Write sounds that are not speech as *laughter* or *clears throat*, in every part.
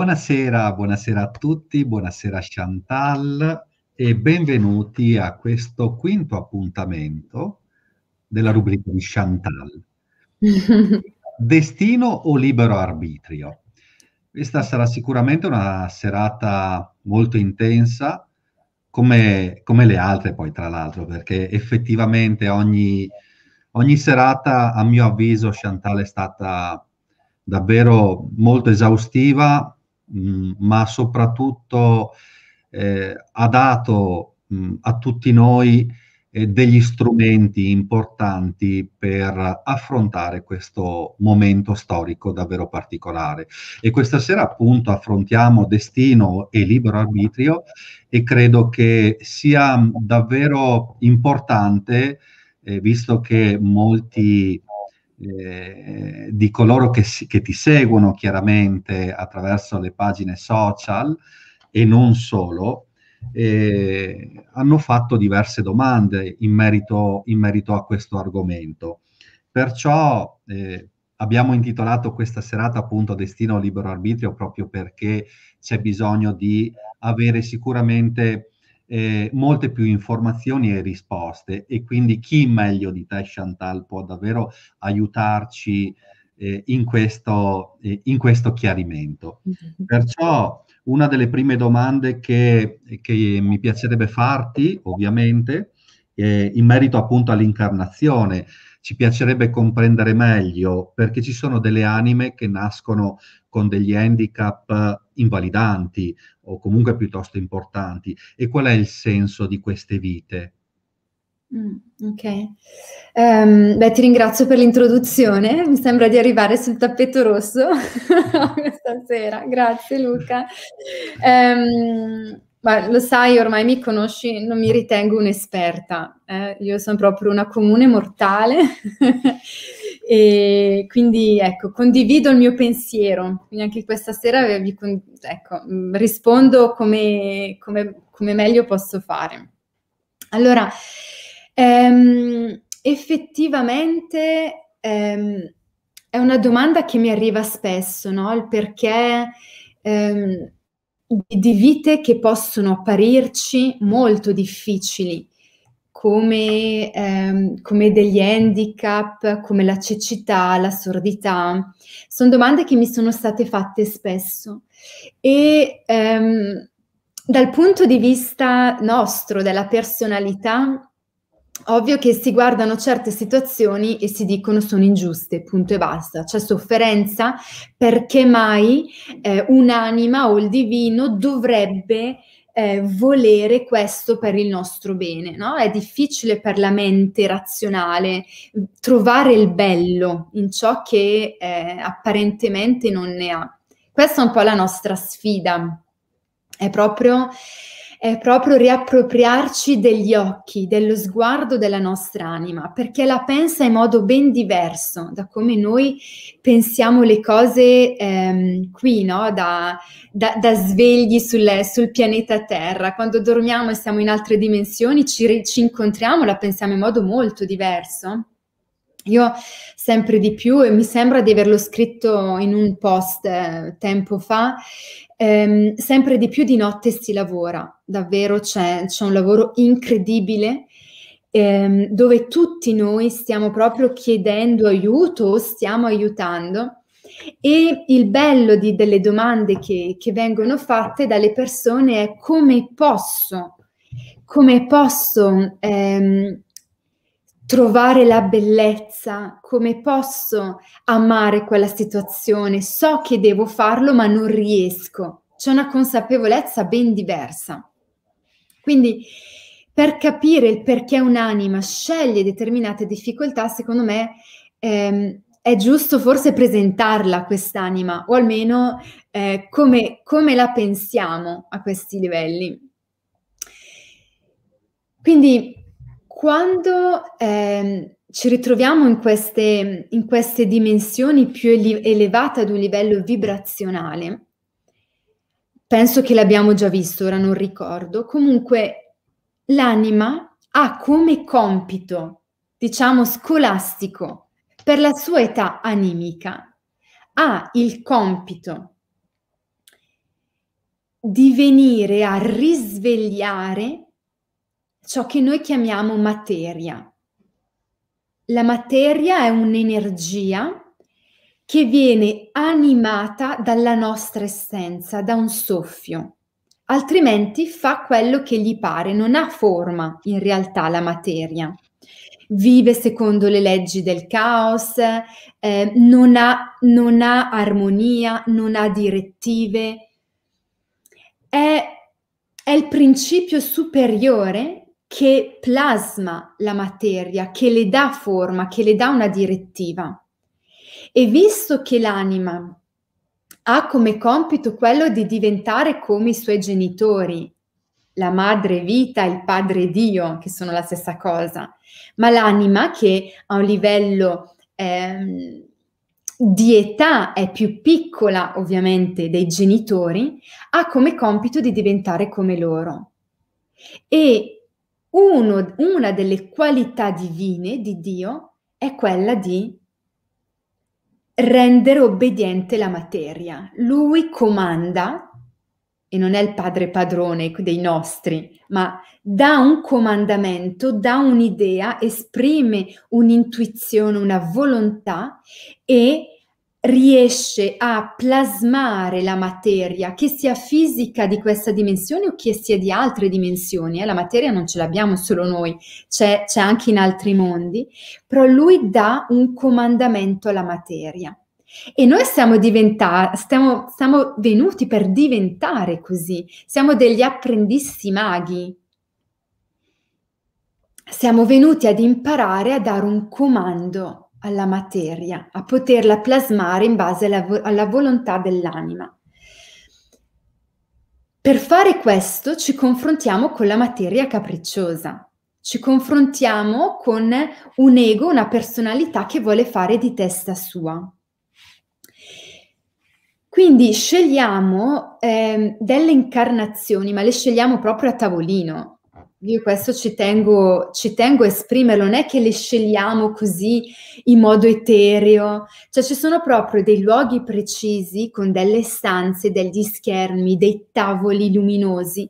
Buonasera, buonasera a tutti, buonasera Chantal e benvenuti a questo quinto appuntamento della rubrica di Chantal. *laughs* Destino o libero arbitrio? Questa sarà sicuramente una serata molto intensa, come, come le altre poi tra l'altro, perché effettivamente ogni, ogni serata, a mio avviso, Chantal è stata davvero molto esaustiva, mm, ma soprattutto eh, ha dato mh, mm, a tutti noi eh, degli strumenti importanti per affrontare questo momento storico davvero particolare. E questa sera appunto affrontiamo destino e libero arbitrio e credo che sia davvero importante, eh, visto che molti eh, di coloro che, che, ti seguono chiaramente attraverso le pagine social e non solo, eh, hanno fatto diverse domande in merito, in merito a questo argomento. Perciò eh, abbiamo intitolato questa serata appunto Destino Libero Arbitrio proprio perché c'è bisogno di avere sicuramente eh, molte più informazioni e risposte e quindi chi meglio di te Chantal può davvero aiutarci eh, in, questo, eh, in, questo, chiarimento. Mm-hmm. Perciò una delle prime domande che, che mi piacerebbe farti ovviamente in merito appunto all'incarnazione ci piacerebbe comprendere meglio perché ci sono delle anime che nascono con degli handicap invalidanti o comunque piuttosto importanti e qual è il senso di queste vite? Mm, ok, um, beh, ti ringrazio per l'introduzione, mi sembra di arrivare sul tappeto rosso *laughs* questa sera, grazie Luca. Um, ma lo sai, ormai mi conosci, non mi ritengo un'esperta, eh? io sono proprio una comune mortale *laughs* e quindi ecco, condivido il mio pensiero, quindi anche questa sera vi, ecco, rispondo come, come, come, meglio posso fare. Allora, ehm, effettivamente ehm, è una domanda che mi arriva spesso, no? Il perché... Ehm, di vite che possono apparirci molto difficili, come, ehm, come, degli handicap, come la cecità, la sordità. Sono domande che mi sono state fatte spesso e ehm, dal punto di vista nostro, della personalità, ovvio che si guardano certe situazioni e si dicono sono ingiuste, punto e basta. C'è sofferenza perché mai eh, un'anima o il divino dovrebbe eh, volere questo per il nostro bene. No? È difficile per la mente razionale trovare il bello in ciò che eh, apparentemente non ne ha. Questa è un po' la nostra sfida. È proprio è proprio riappropriarci degli occhi, dello sguardo della nostra anima, perché la pensa in modo ben diverso da come noi pensiamo le cose ehm, qui, no? da, da, da svegli sul, sul, pianeta Terra. Quando dormiamo e siamo in altre dimensioni, ci, ci incontriamo, la pensiamo in modo molto diverso. Io sempre di più, e mi sembra di averlo scritto in un post eh, tempo fa, ehm, sempre di più di notte si lavora, davvero c'è, c'è un lavoro incredibile ehm, dove tutti noi stiamo proprio chiedendo aiuto o stiamo aiutando. E il bello di, delle domande che, che vengono fatte dalle persone è come posso, come posso ehm, trovare la bellezza, come posso amare quella situazione, so che devo farlo ma non riesco. C'è una consapevolezza ben diversa. Quindi per capire il perché un'anima sceglie determinate difficoltà, secondo me ehm, è giusto forse presentarla quest'anima, o almeno eh, come, come la pensiamo a questi livelli. Quindi quando eh, ci ritroviamo in queste, in queste dimensioni più ele- elevate ad un livello vibrazionale, penso che l'abbiamo già visto, ora non ricordo, comunque l'anima ha come compito, diciamo scolastico, per la sua età animica, ha il compito di venire a risvegliare ciò che noi chiamiamo materia. La materia è un'energia che viene animata dalla nostra essenza, da un soffio. Altrimenti fa quello che gli pare, non ha forma in realtà la materia. Vive secondo le leggi del caos, eh, non, ha, non ha armonia, non ha direttive. È, è il principio superiore che plasma la materia, che le dà forma, che le dà una direttiva. E visto che l'anima ha come compito quello di diventare come i suoi genitori, la madre vita, il padre Dio, che sono la stessa cosa, ma l'anima che a un livello ehm, di età è più piccola ovviamente dei genitori, ha come compito di diventare come loro. E uno, una delle qualità divine di Dio è quella di rendere obbediente la materia. Lui comanda, e non è il padre padrone dei nostri, ma dà un comandamento, dà un'idea, esprime un'intuizione, una volontà e riesce a plasmare la materia, che sia fisica di questa dimensione o che sia di altre dimensioni. Eh? La materia non ce l'abbiamo solo noi, c'è, c'è anche in altri mondi, però lui dà un comandamento alla materia. E noi siamo diventati, stiamo, siamo venuti per diventare così, siamo degli apprendisti maghi. Siamo venuti ad imparare a dare un comando alla materia, a poterla plasmare in base alla, alla volontà dell'anima. Per fare questo ci confrontiamo con la materia capricciosa, ci confrontiamo con un ego, una personalità che vuole fare di testa sua. Quindi scegliamo eh, delle incarnazioni, ma le scegliamo proprio a tavolino. Io questo ci tengo, ci tengo a esprimerlo, non è che le scegliamo così in modo etereo, cioè ci sono proprio dei luoghi precisi con delle stanze, degli schermi, dei tavoli luminosi,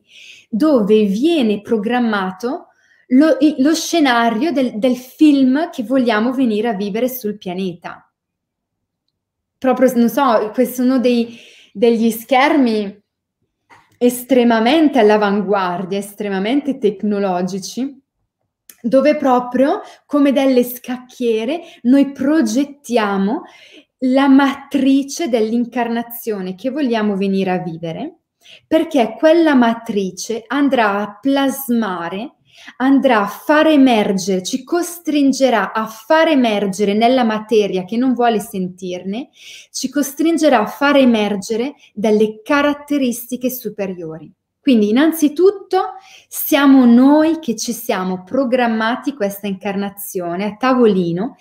dove viene programmato lo, lo scenario del, del film che vogliamo venire a vivere sul pianeta. Proprio, non so, sono dei, degli schermi estremamente all'avanguardia, estremamente tecnologici, dove proprio come delle scacchiere noi progettiamo la matrice dell'incarnazione che vogliamo venire a vivere, perché quella matrice andrà a plasmare andrà a far emergere, ci costringerà a far emergere nella materia che non vuole sentirne, ci costringerà a far emergere delle caratteristiche superiori. Quindi innanzitutto siamo noi che ci siamo programmati questa incarnazione a tavolino,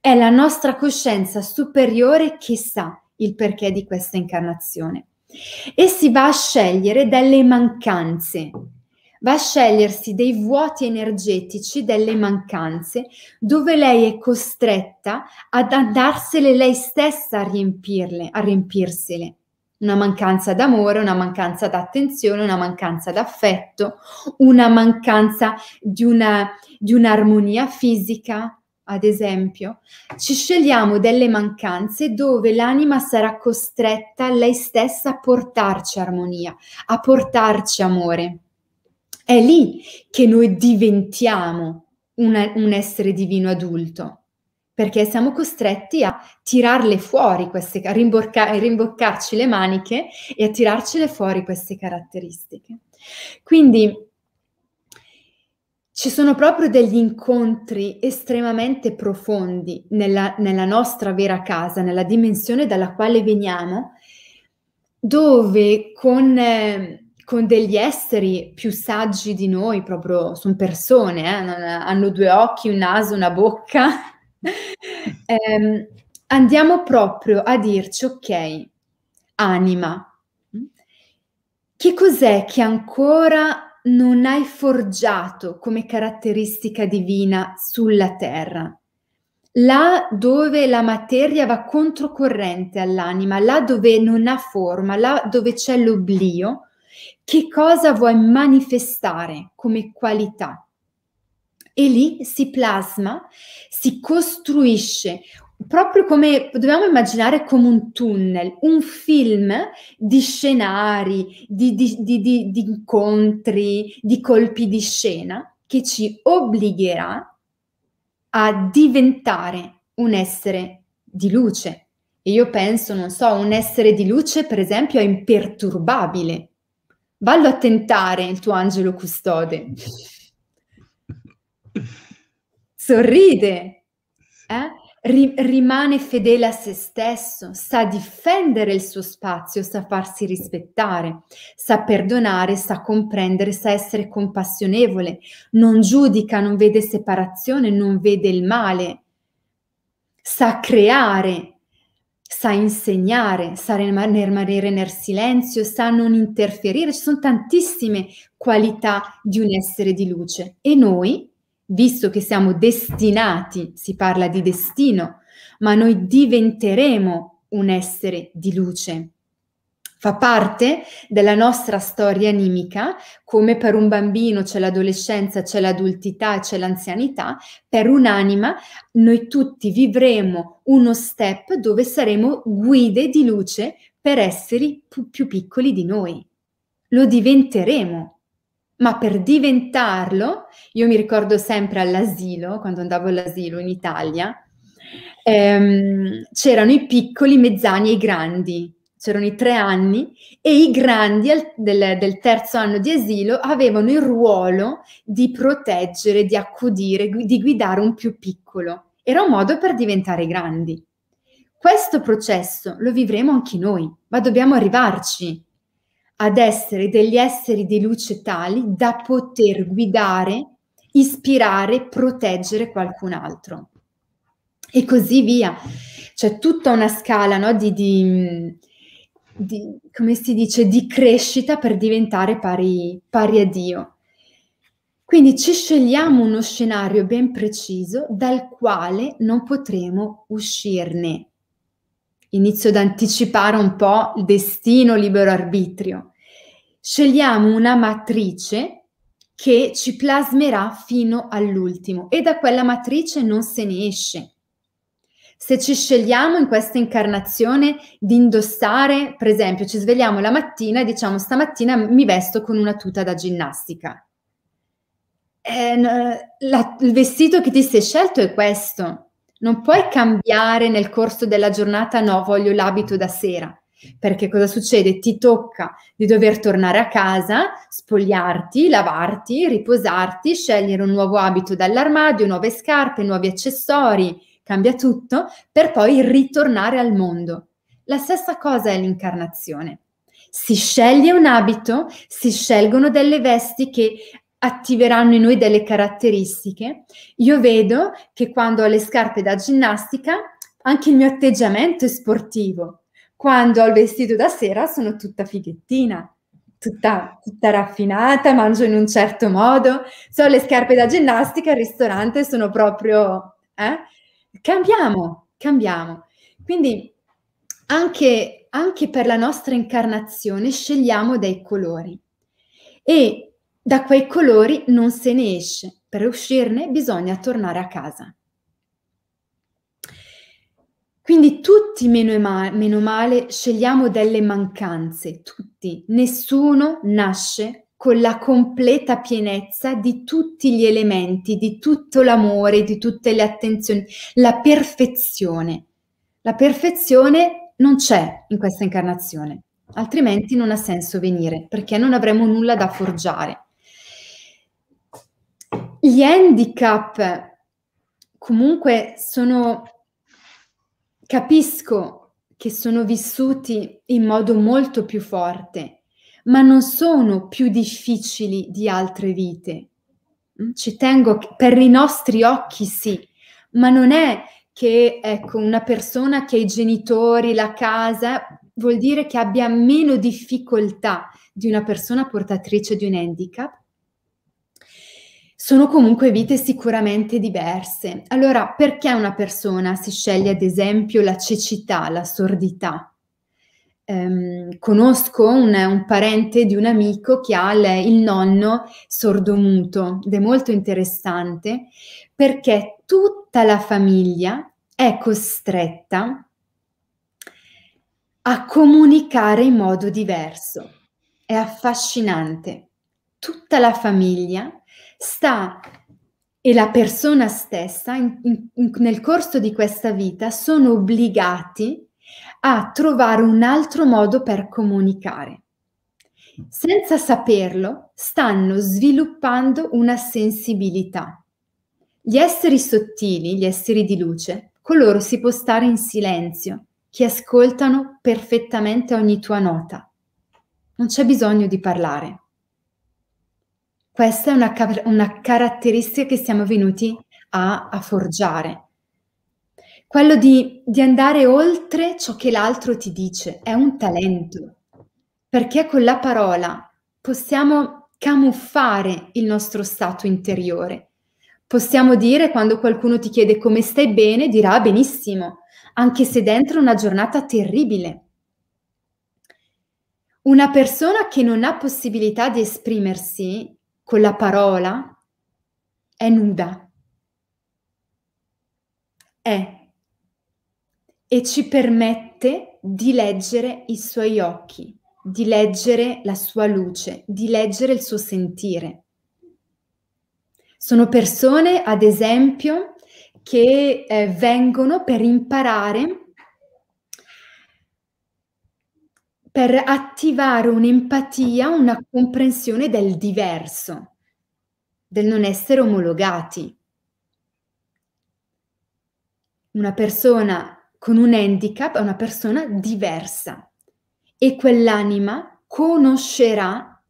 è la nostra coscienza superiore che sa il perché di questa incarnazione. E si va a scegliere delle mancanze va a scegliersi dei vuoti energetici, delle mancanze, dove lei è costretta ad andarsele lei stessa a riempirle, a riempirsele. Una mancanza d'amore, una mancanza d'attenzione, una mancanza d'affetto, una mancanza di, una, di un'armonia fisica, ad esempio, ci scegliamo delle mancanze dove l'anima sarà costretta lei stessa a portarci armonia, a portarci amore. È lì che noi diventiamo una, un essere divino adulto, perché siamo costretti a tirarle fuori queste, a rimbocca, rimboccarci le maniche e a tirarcele fuori queste caratteristiche. Quindi ci sono proprio degli incontri estremamente profondi nella, nella nostra vera casa, nella dimensione dalla quale veniamo, dove con... Eh, con degli esseri più saggi di noi, proprio sono persone, eh? hanno due occhi, un naso, una bocca, *laughs* eh, andiamo proprio a dirci, ok, anima, che cos'è che ancora non hai forgiato come caratteristica divina sulla terra? Là dove la materia va controcorrente all'anima, là dove non ha forma, là dove c'è l'oblio, che cosa vuoi manifestare come qualità. E lì si plasma, si costruisce proprio come dobbiamo immaginare come un tunnel, un film di scenari, di, di, di, di, incontri, di colpi di scena che ci obbligherà a diventare un essere di luce. E io penso, non so, un essere di luce, per esempio, è imperturbabile. Vallo a tentare il tuo angelo custode. Sorride. Eh? ri- rimane fedele a se stesso, sa difendere il suo spazio, sa farsi rispettare, sa perdonare, sa comprendere, sa essere compassionevole, non giudica, non vede separazione, non vede il male, sa creare, sa insegnare, sa rimanere nel silenzio, sa non interferire. Ci sono tantissime qualità di un essere di luce e noi visto che siamo destinati, si parla di destino, ma noi diventeremo un essere di luce. Fa parte della nostra storia animica, come per un bambino c'è l'adolescenza, c'è l'adultità, c'è l'anzianità, per un'anima noi tutti vivremo uno step dove saremo guide di luce per esseri più, più piccoli di noi. Lo diventeremo ma per diventarlo, io mi ricordo sempre all'asilo, quando andavo all'asilo in Italia, ehm, c'erano i piccoli, i mezzani e i grandi, c'erano i tre anni e i grandi del, del, terzo anno di asilo avevano il ruolo di proteggere, di accudire, di guidare un più piccolo. Era un modo per diventare grandi. Questo processo lo vivremo anche noi, ma dobbiamo arrivarci ad essere degli esseri di luce tali da poter guidare, ispirare, proteggere qualcun altro. E così via. C'è tutta una scala no, di, di, di, come si dice, di crescita per diventare pari, pari a Dio. Quindi ci scegliamo uno scenario ben preciso dal quale non potremo uscirne. Inizio ad anticipare un po' il destino libero arbitrio scegliamo una matrice che ci plasmerà fino all'ultimo e da quella matrice non se ne esce. Se ci scegliamo in questa incarnazione di indossare, per esempio, ci svegliamo la mattina e diciamo stamattina mi vesto con una tuta da ginnastica. Eh, la, il vestito che ti sei scelto è questo. Non puoi cambiare nel corso della giornata, no, voglio l'abito da sera perché cosa succede? Ti tocca di dover tornare a casa, spogliarti, lavarti, riposarti, scegliere un nuovo abito dall'armadio, nuove scarpe, nuovi accessori, cambia tutto, per poi ritornare al mondo. La stessa cosa è l'incarnazione. Si sceglie un abito, si scelgono delle vesti che attiveranno in noi delle caratteristiche. Io vedo che quando ho le scarpe da ginnastica, anche il mio atteggiamento è sportivo quando ho il vestito da sera sono tutta fighettina, tutta, tutta raffinata, mangio in un certo modo, so le scarpe da ginnastica al ristorante sono proprio... Eh? Cambiamo, cambiamo. Quindi anche, anche per la nostra incarnazione scegliamo dei colori e da quei colori non se ne esce. Per uscirne bisogna tornare a casa. Quindi tutti meno, ma- meno male scegliamo delle mancanze, tutti. Nessuno nasce con la completa pienezza di tutti gli elementi, di tutto l'amore, di tutte le attenzioni, la perfezione. La perfezione non c'è in questa incarnazione, altrimenti non ha senso venire, perché non avremo nulla da forgiare. Gli handicap comunque sono Capisco che sono vissuti in modo molto più forte, ma non sono più difficili di altre vite. Mm, ci tengo, per i nostri occhi sì, ma non è che ecco, una persona che ha i genitori, la casa, vuol dire che abbia meno difficoltà di una persona portatrice di un handicap, sono comunque vite sicuramente diverse. Allora, perché una persona si sceglie ad esempio la cecità, la sordità? Ehm, conosco un, un, parente di un amico che ha il, il nonno sordomuto ed è molto interessante perché tutta la famiglia è costretta a comunicare in modo diverso. È affascinante. Tutta la famiglia sta e la persona stessa in, in, nel corso di questa vita sono obbligati a trovare un altro modo per comunicare. Senza saperlo, stanno sviluppando una sensibilità. Gli esseri sottili, gli esseri di luce, con loro si può stare in silenzio, che ascoltano perfettamente ogni tua nota. Non c'è bisogno di parlare. Questa è una, una caratteristica che siamo venuti a, a forgiare. Quello di, di andare oltre ciò che l'altro ti dice è un talento, perché con la parola possiamo camuffare il nostro stato interiore. Possiamo dire quando qualcuno ti chiede come stai bene, dirà benissimo, anche se dentro una giornata terribile. Una persona che non ha possibilità di esprimersi con la parola è nuda. È e ci permette di leggere i suoi occhi, di leggere la sua luce, di leggere il suo sentire. Sono persone, ad esempio, che eh, vengono per imparare, per attivare un'empatia, una comprensione del diverso, del non essere omologati. Una persona con un handicap è una persona diversa e quell'anima conoscerà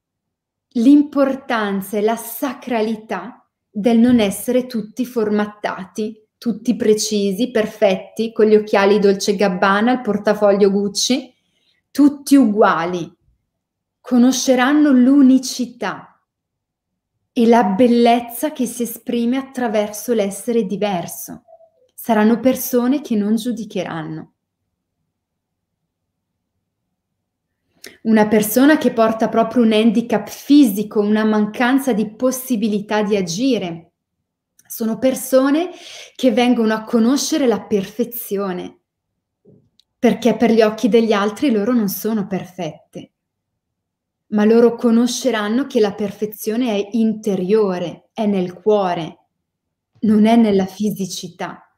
l'importanza e la sacralità del non essere tutti formattati, tutti precisi, perfetti, con gli occhiali Dolce Gabbana, il portafoglio Gucci, tutti uguali. Conosceranno l'unicità e la bellezza che si esprime attraverso l'essere diverso saranno persone che non giudicheranno. Una persona che porta proprio un handicap fisico, una mancanza di possibilità di agire. Sono persone che vengono a conoscere la perfezione, perché per gli occhi degli altri loro non sono perfette, ma loro conosceranno che la perfezione è interiore, è nel cuore, non è nella fisicità.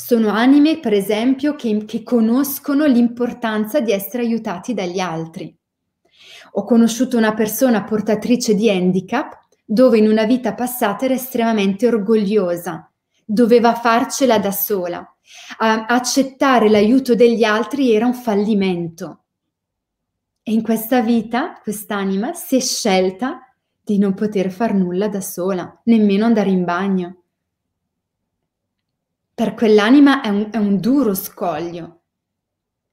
Sono anime, per esempio, che, che conoscono l'importanza di essere aiutati dagli altri. Ho conosciuto una persona portatrice di handicap dove in una vita passata era estremamente orgogliosa, doveva farcela da sola. A accettare l'aiuto degli altri era un fallimento. E in questa vita quest'anima si è scelta di non poter far nulla da sola, nemmeno andare in bagno per quell'anima è un, è un duro scoglio,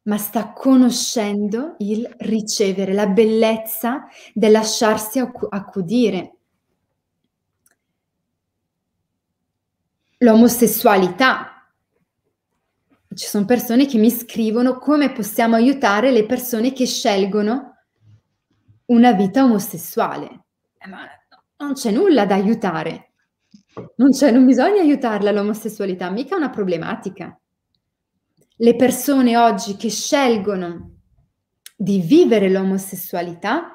ma sta conoscendo il ricevere, la bellezza del lasciarsi accudire. L'omosessualità. Ci sono persone che mi scrivono come possiamo aiutare le persone che scelgono una vita omosessuale. Eh, ma non c'è nulla da aiutare. Non, c'è, non bisogna aiutarla l'omosessualità, mica è una problematica. Le persone oggi che scelgono di vivere l'omosessualità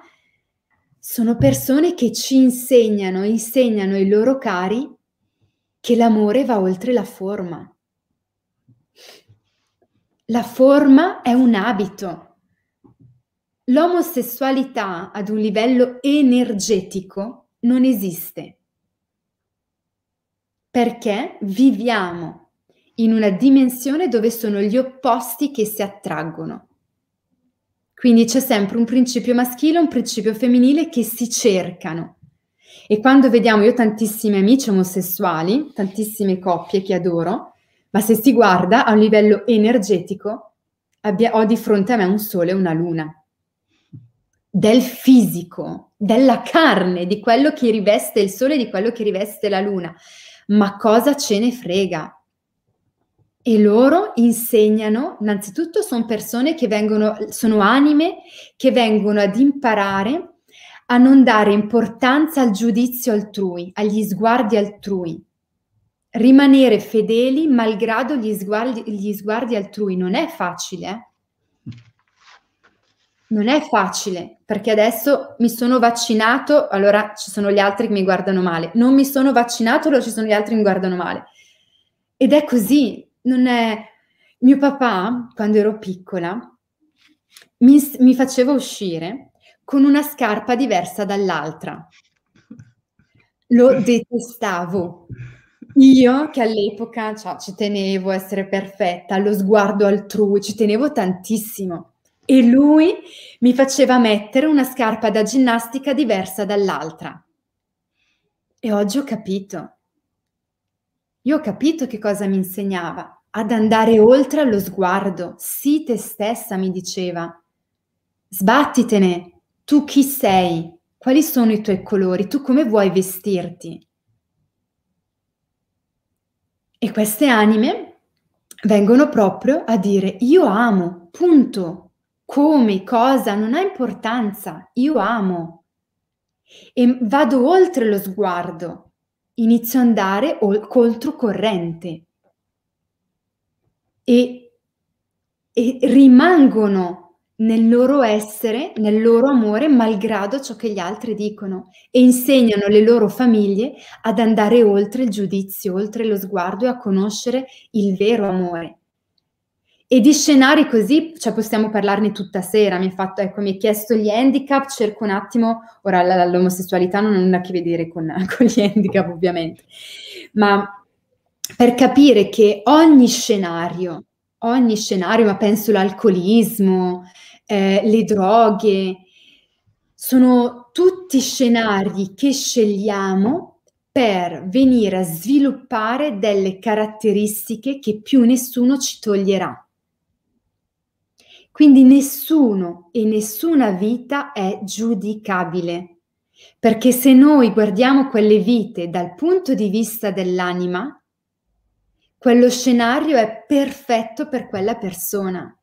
sono persone che ci insegnano, insegnano ai loro cari che l'amore va oltre la forma. La forma è un abito. L'omosessualità ad un livello energetico non esiste perché viviamo in una dimensione dove sono gli opposti che si attraggono. Quindi c'è sempre un principio maschile e un principio femminile che si cercano. E quando vediamo, io tantissimi amici omosessuali, tantissime coppie che adoro, ma se si guarda a un livello energetico, abbia, ho di fronte a me un sole e una luna. Del fisico, della carne, di quello che riveste il sole e di quello che riveste la luna ma cosa ce ne frega? E loro insegnano, innanzitutto sono persone che vengono, sono anime che vengono ad imparare a non dare importanza al giudizio altrui, agli sguardi altrui. Rimanere fedeli malgrado gli sguardi, gli sguardi altrui non è facile. Eh? Non è facile, perché adesso mi sono vaccinato, allora ci sono gli altri che mi guardano male. Non mi sono vaccinato, allora ci sono gli altri che mi guardano male. Ed è così, non è... Mio papà, quando ero piccola, mi, mi faceva uscire con una scarpa diversa dall'altra. Lo detestavo. Io che all'epoca cioè, ci tenevo a essere perfetta, allo sguardo altrui, ci tenevo tantissimo. E lui mi faceva mettere una scarpa da ginnastica diversa dall'altra. E oggi ho capito. Io ho capito che cosa mi insegnava, ad andare oltre allo sguardo. Sii te stessa, mi diceva. Sbattitene, tu chi sei? Quali sono i tuoi colori? Tu come vuoi vestirti? E queste anime vengono proprio a dire io amo, punto. Come, cosa, non ha importanza, io amo. E vado oltre lo sguardo, inizio ad andare controcorrente. E, e rimangono nel loro essere, nel loro amore, malgrado ciò che gli altri dicono e insegnano le loro famiglie ad andare oltre il giudizio, oltre lo sguardo e a conoscere il vero amore. E di scenari così, cioè possiamo parlarne tutta sera, mi ha fatto, ecco, mi ha chiesto gli handicap, cerco un attimo, ora l'omosessualità non ha nulla a che vedere con, *laughs* con gli handicap ovviamente, ma per capire che ogni scenario, ogni scenario, ma penso all'alcolismo, eh, le droghe, sono tutti scenari che scegliamo per venire a sviluppare delle caratteristiche che più nessuno ci toglierà. Quindi nessuno e nessuna vita è giudicabile, perché se noi guardiamo quelle vite dal punto di vista dell'anima, quello scenario è perfetto per quella persona.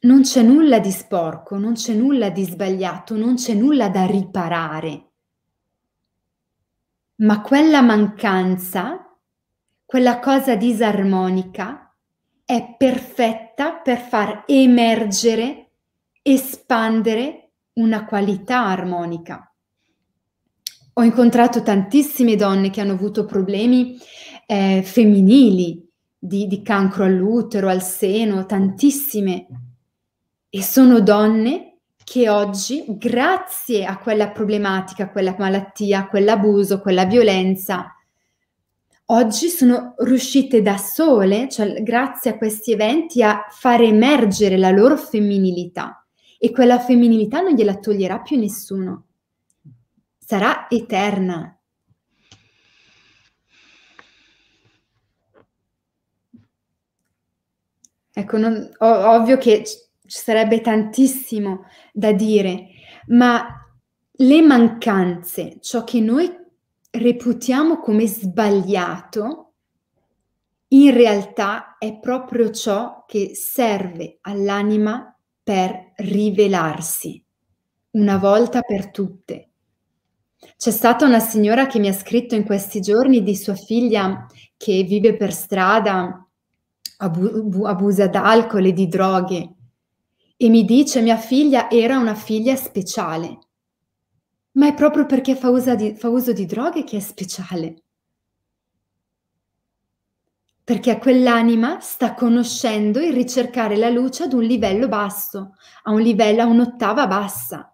Non c'è nulla di sporco, non c'è nulla di sbagliato, non c'è nulla da riparare. Ma quella mancanza, quella cosa disarmonica, è perfetta per far emergere, espandere una qualità armonica. Ho incontrato tantissime donne che hanno avuto problemi eh, femminili, di, di cancro all'utero, al seno, tantissime e sono donne che oggi, grazie a quella problematica, a quella malattia, a quell'abuso, a quella violenza, oggi sono riuscite da sole, cioè grazie a questi eventi, a far emergere la loro femminilità. E quella femminilità non gliela toglierà più nessuno. Sarà eterna. Ecco, non, ovvio che ci sarebbe tantissimo da dire, ma le mancanze, ciò che noi reputiamo come sbagliato, in realtà è proprio ciò che serve all'anima per rivelarsi una volta per tutte. C'è stata una signora che mi ha scritto in questi giorni di sua figlia che vive per strada, abu- abusa d'alcol e di droghe e mi dice mia figlia era una figlia speciale. Ma è proprio perché fa di, fa uso di droghe che è speciale. Perché quell'anima sta conoscendo il ricercare la luce ad un livello basso, a un livello, a un'ottava bassa.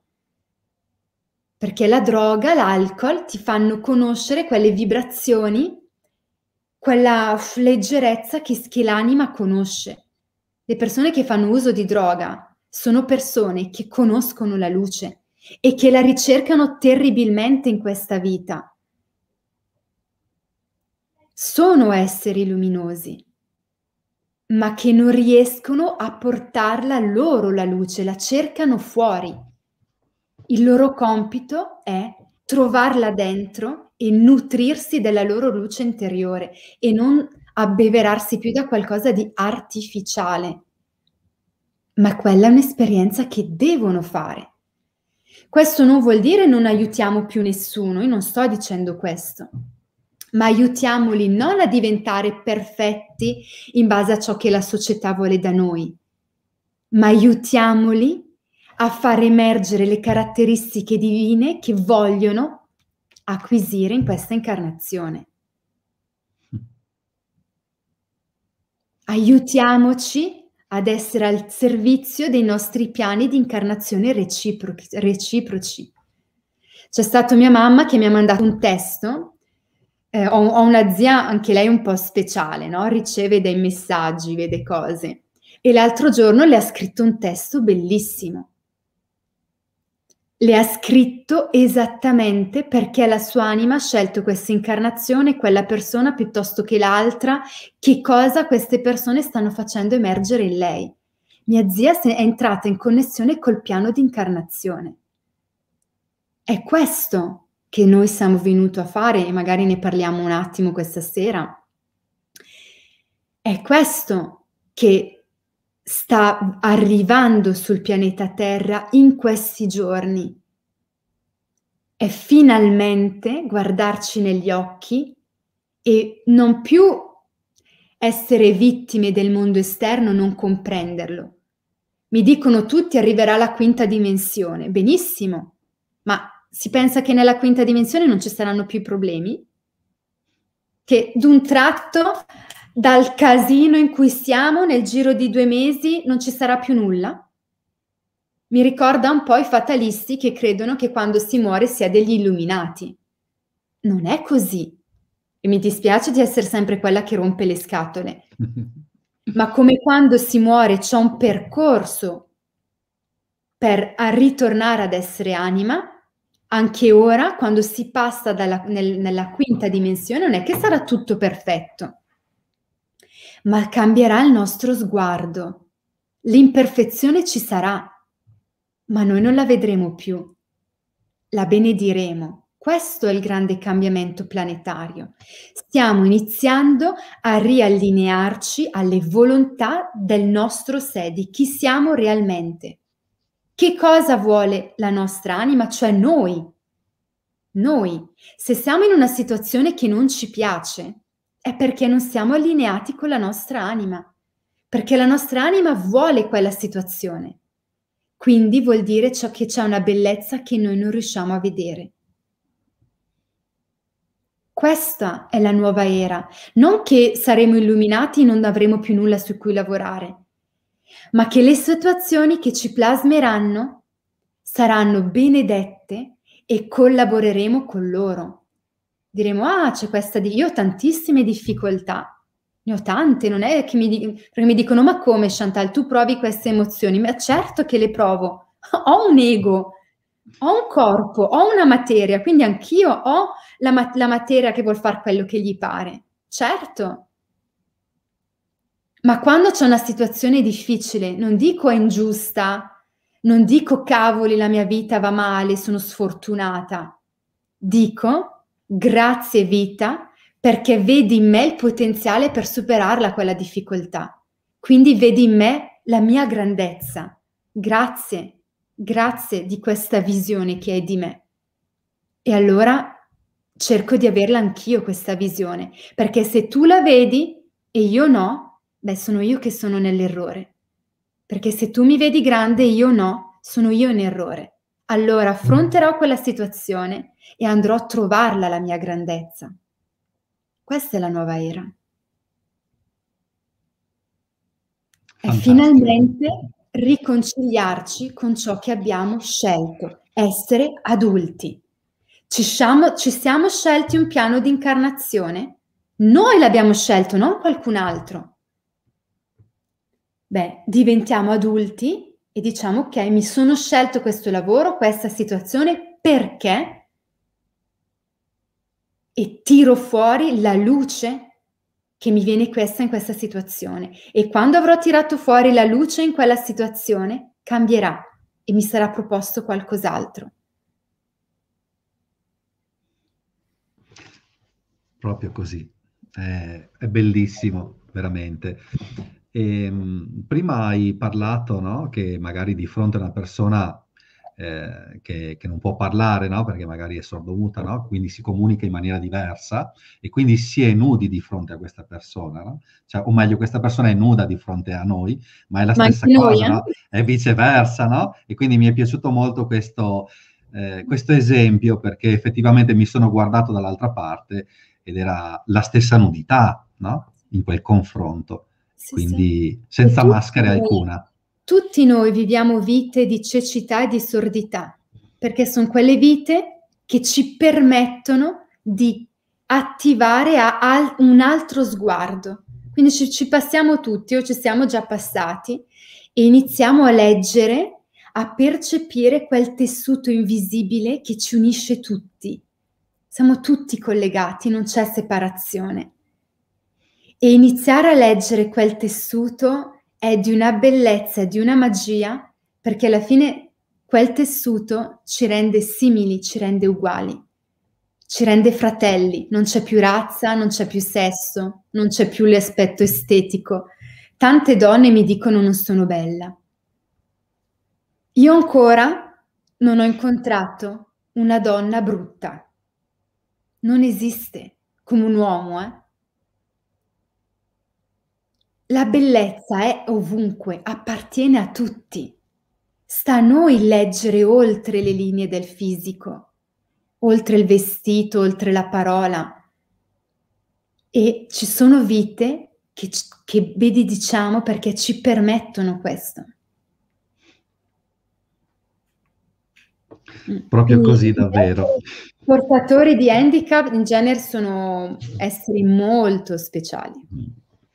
Perché la droga, l'alcol ti fanno conoscere quelle vibrazioni, quella leggerezza che, che l'anima conosce. Le persone che fanno uso di droga sono persone che conoscono la luce e che la ricercano terribilmente in questa vita. Sono esseri luminosi, ma che non riescono a portarla loro la luce, la cercano fuori. Il loro compito è trovarla dentro e nutrirsi della loro luce interiore e non abbeverarsi più da qualcosa di artificiale. Ma quella è un'esperienza che devono fare. Questo non vuol dire non aiutiamo più nessuno, io non sto dicendo questo, ma aiutiamoli non a diventare perfetti in base a ciò che la società vuole da noi, ma aiutiamoli a far emergere le caratteristiche divine che vogliono acquisire in questa incarnazione. Aiutiamoci ad essere al servizio dei nostri piani di incarnazione recipro- reciproci. C'è stata mia mamma che mi ha mandato un testo, eh, ho, ho, una zia, anche lei un po' speciale, no? riceve dei messaggi, vede cose. E l'altro giorno le ha scritto un testo bellissimo le ha scritto esattamente perché la sua anima ha scelto questa incarnazione, quella persona piuttosto che l'altra, che cosa queste persone stanno facendo emergere in lei. Mia zia è entrata in connessione col piano di incarnazione. È questo che noi siamo venuti a fare e magari ne parliamo un attimo questa sera. È questo che sta arrivando sul pianeta Terra in questi giorni. È finalmente guardarci negli occhi e non più essere vittime del mondo esterno, non comprenderlo. Mi dicono tutti arriverà la quinta dimensione. Benissimo, ma si pensa che nella quinta dimensione non ci saranno più problemi? Che d'un tratto dal casino in cui siamo nel giro di due mesi non ci sarà più nulla? Mi ricorda un po' i fatalisti che credono che quando si muore si è degli illuminati. Non è così. E mi dispiace di essere sempre quella che rompe le scatole. *laughs* Ma come quando si muore c'è un percorso per ritornare ad essere anima, anche ora, quando si passa dalla, nel, nella quinta dimensione, non è che sarà tutto perfetto ma cambierà il nostro sguardo. L'imperfezione ci sarà, ma noi non la vedremo più. La benediremo. Questo è il grande cambiamento planetario. Stiamo iniziando a riallinearci alle volontà del nostro sé, di chi siamo realmente. Che cosa vuole la nostra anima, cioè noi? Noi, se siamo in una situazione che non ci piace, è perché non siamo allineati con la nostra anima, perché la nostra anima vuole quella situazione. Quindi vuol dire ciò che c'è una bellezza che noi non riusciamo a vedere. Questa è la nuova era, non che saremo illuminati e non avremo più nulla su cui lavorare, ma che le situazioni che ci plasmeranno saranno benedette e collaboreremo con loro diremo, ah, c'è questa, di... io ho tantissime difficoltà, ne ho tante, non è che mi, di... mi dicono, ma come Chantal, tu provi queste emozioni? Ma certo che le provo, ho un ego, ho un corpo, ho una materia, quindi anch'io ho la, ma- la materia che vuol fare quello che gli pare, certo. Ma quando c'è una situazione difficile, non dico è ingiusta, non dico cavoli la mia vita va male, sono sfortunata, dico grazie vita, perché vedi in me il potenziale per superarla quella difficoltà. Quindi vedi in me la mia grandezza. Grazie, grazie di questa visione che hai di me. E allora cerco di averla anch'io questa visione, perché se tu la vedi e io no, beh, sono io che sono nell'errore. Perché se tu mi vedi grande e io no, sono io in errore allora affronterò quella situazione e andrò a trovarla la mia grandezza. Questa è la nuova era. È finalmente riconciliarci con ciò che abbiamo scelto, essere adulti. Ci siamo, ci siamo scelti un piano di incarnazione? Noi l'abbiamo scelto, non qualcun altro. Beh, diventiamo adulti e diciamo ok, mi sono scelto questo lavoro, questa situazione perché e tiro fuori la luce che mi viene questa in questa situazione e quando avrò tirato fuori la luce in quella situazione cambierà e mi sarà proposto qualcos'altro. proprio così. È, è bellissimo, veramente. E, ehm, prima hai parlato, no, che magari di fronte a una persona eh, che, che, non può parlare, no? perché magari è sordomuta, no? quindi si comunica in maniera diversa e quindi si è nudi di fronte a questa persona, no? cioè, o meglio, questa persona è nuda di fronte a noi, ma è la ma stessa cosa, noi, eh? è viceversa, no? E quindi mi è piaciuto molto questo, eh, questo esempio perché effettivamente mi sono guardato dall'altra parte ed era la stessa nudità, no? In quel confronto, sì, quindi sì. senza maschera alcuna. Tutti noi viviamo vite di cecità e di sordità, perché sono quelle vite che ci permettono di attivare a al- un altro sguardo. Quindi ci, ci passiamo tutti o ci siamo già passati e iniziamo a leggere, a percepire quel tessuto invisibile che ci unisce tutti. Siamo tutti collegati, non c'è separazione. E iniziare a leggere quel tessuto è di una bellezza, di una magia, perché alla fine quel tessuto ci rende simili, ci rende uguali, ci rende fratelli, non c'è più razza, non c'è più sesso, non c'è più l'aspetto estetico. Tante donne mi dicono non sono bella. Io ancora non ho incontrato una donna brutta. Non esiste come un uomo, eh? La bellezza è ovunque, appartiene a tutti. Sta a noi leggere oltre le linee del fisico, oltre il vestito, oltre la parola. E ci sono vite che, che benediciamo perché ci permettono questo. Proprio così, davvero. I portatori di handicap in genere sono esseri molto speciali.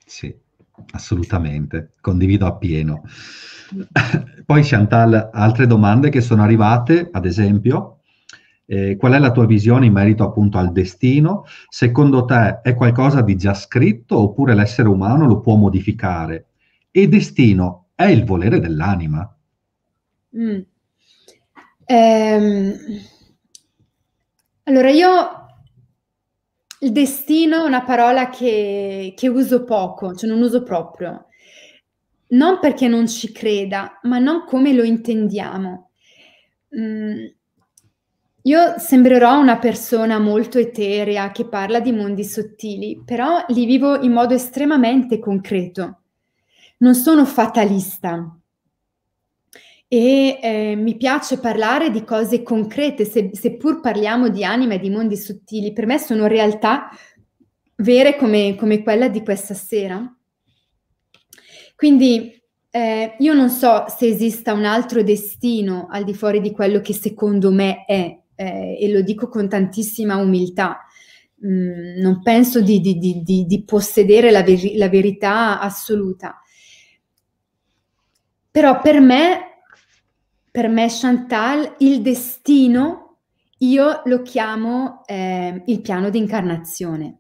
Sì. Assolutamente, condivido appieno. Poi Chantal, altre domande che sono arrivate, ad esempio, eh, qual è la tua visione in merito appunto al destino? Secondo te è qualcosa di già scritto oppure l'essere umano lo può modificare? E destino è il volere dell'anima? Mm. Ehm, allora io il destino è una parola che, che uso poco, cioè non uso proprio. Non perché non ci creda, ma non come lo intendiamo. Mm, io sembrerò una persona molto eterea che parla di mondi sottili, però li vivo in modo estremamente concreto. Non sono fatalista e eh, mi piace parlare di cose concrete, se, seppur parliamo di anima e di mondi sottili, per me sono realtà vere come, come quella di questa sera. Quindi eh, io non so se esista un altro destino al di fuori di quello che secondo me è, eh, e lo dico con tantissima umiltà. Mm, non penso di, di, di, di possedere la, veri- la verità assoluta. Però per me per me Chantal il destino io lo chiamo eh, il piano di incarnazione.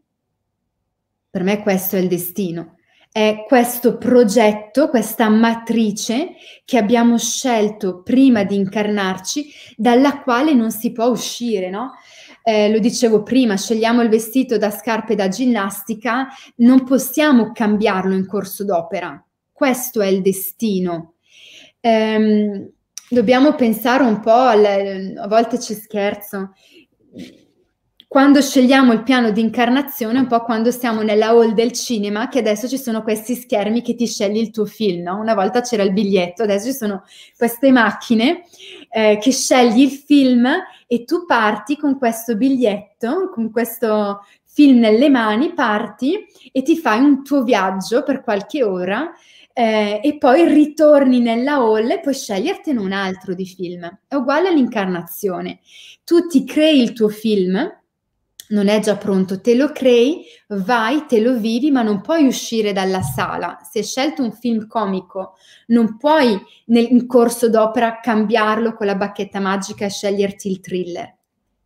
Per me questo è il destino. È questo progetto, questa matrice che abbiamo scelto prima di incarnarci, dalla quale non si può uscire, no? Eh, lo dicevo prima, scegliamo il vestito da scarpe da ginnastica, non possiamo cambiarlo in corso d'opera. Questo è il destino. Um, dobbiamo pensare un po', al, a volte ci scherzo, quando scegliamo il piano di incarnazione, un po' quando siamo nella hall del cinema, che adesso ci sono questi schermi che ti scegli il tuo film, no? Una volta c'era il biglietto, adesso ci sono queste macchine eh, che scegli il film e tu parti con questo biglietto, con questo film nelle mani, parti e ti fai un tuo viaggio per qualche ora eh, e poi ritorni nella hall e puoi scegliertene un altro di film. È uguale all'incarnazione. Tu ti crei il tuo film, non è già pronto, te lo crei, vai, te lo vivi, ma non puoi uscire dalla sala. Se hai scelto un film comico, non puoi nel, in corso d'opera cambiarlo con la bacchetta magica e sceglierti il thriller.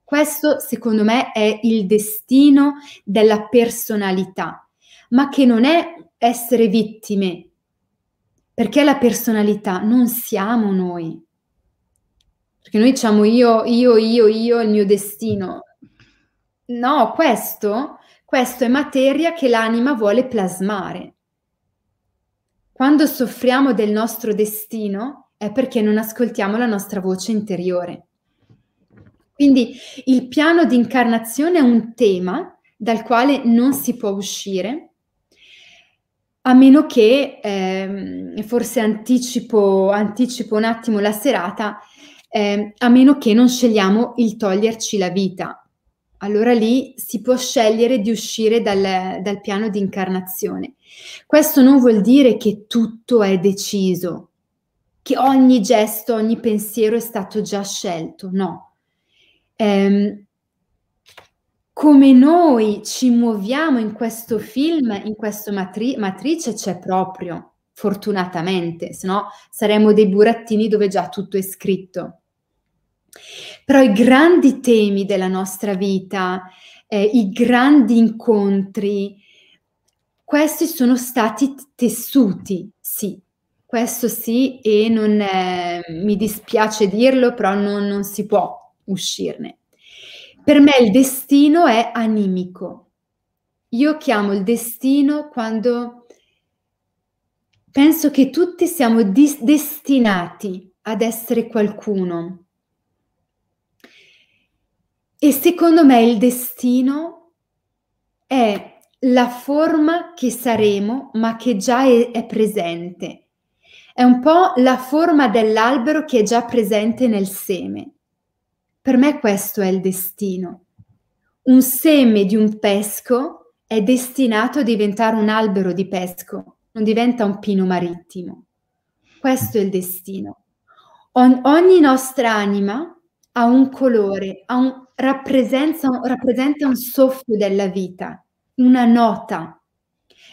Questo, secondo me, è il destino della personalità, ma che non è essere vittime perché la personalità non siamo noi. Perché noi diciamo io, io, io, io, il mio destino. No, questo, questo è materia che l'anima vuole plasmare. Quando soffriamo del nostro destino è perché non ascoltiamo la nostra voce interiore. Quindi il piano di incarnazione è un tema dal quale non si può uscire, a meno che, ehm, forse anticipo, anticipo, un attimo la serata, eh, a meno che non scegliamo il toglierci la vita. Allora lì si può scegliere di uscire dal, dal piano di incarnazione. Questo non vuol dire che tutto è deciso, che ogni gesto, ogni pensiero è stato già scelto, no. Eh, come noi ci muoviamo in questo film, in questa matri- matrice c'è proprio, fortunatamente, se no saremmo dei burattini dove già tutto è scritto. Però i grandi temi della nostra vita, eh, i grandi incontri, questi sono stati tessuti, sì, questo sì, e non è, mi dispiace dirlo, però non, non si può uscirne. Per me il destino è animico. Io chiamo il destino quando penso che tutti siamo dis- destinati ad essere qualcuno. E secondo me il destino è la forma che saremo, ma che già è, è presente. È un po' la forma dell'albero che è già presente nel seme. Per me questo è il destino. Un seme di un pesco è destinato a diventare un albero di pesco, non diventa un pino marittimo. Questo è il destino. On- ogni nostra anima ha un colore, ha un, rappresenta, rappresenta un soffio della vita, una nota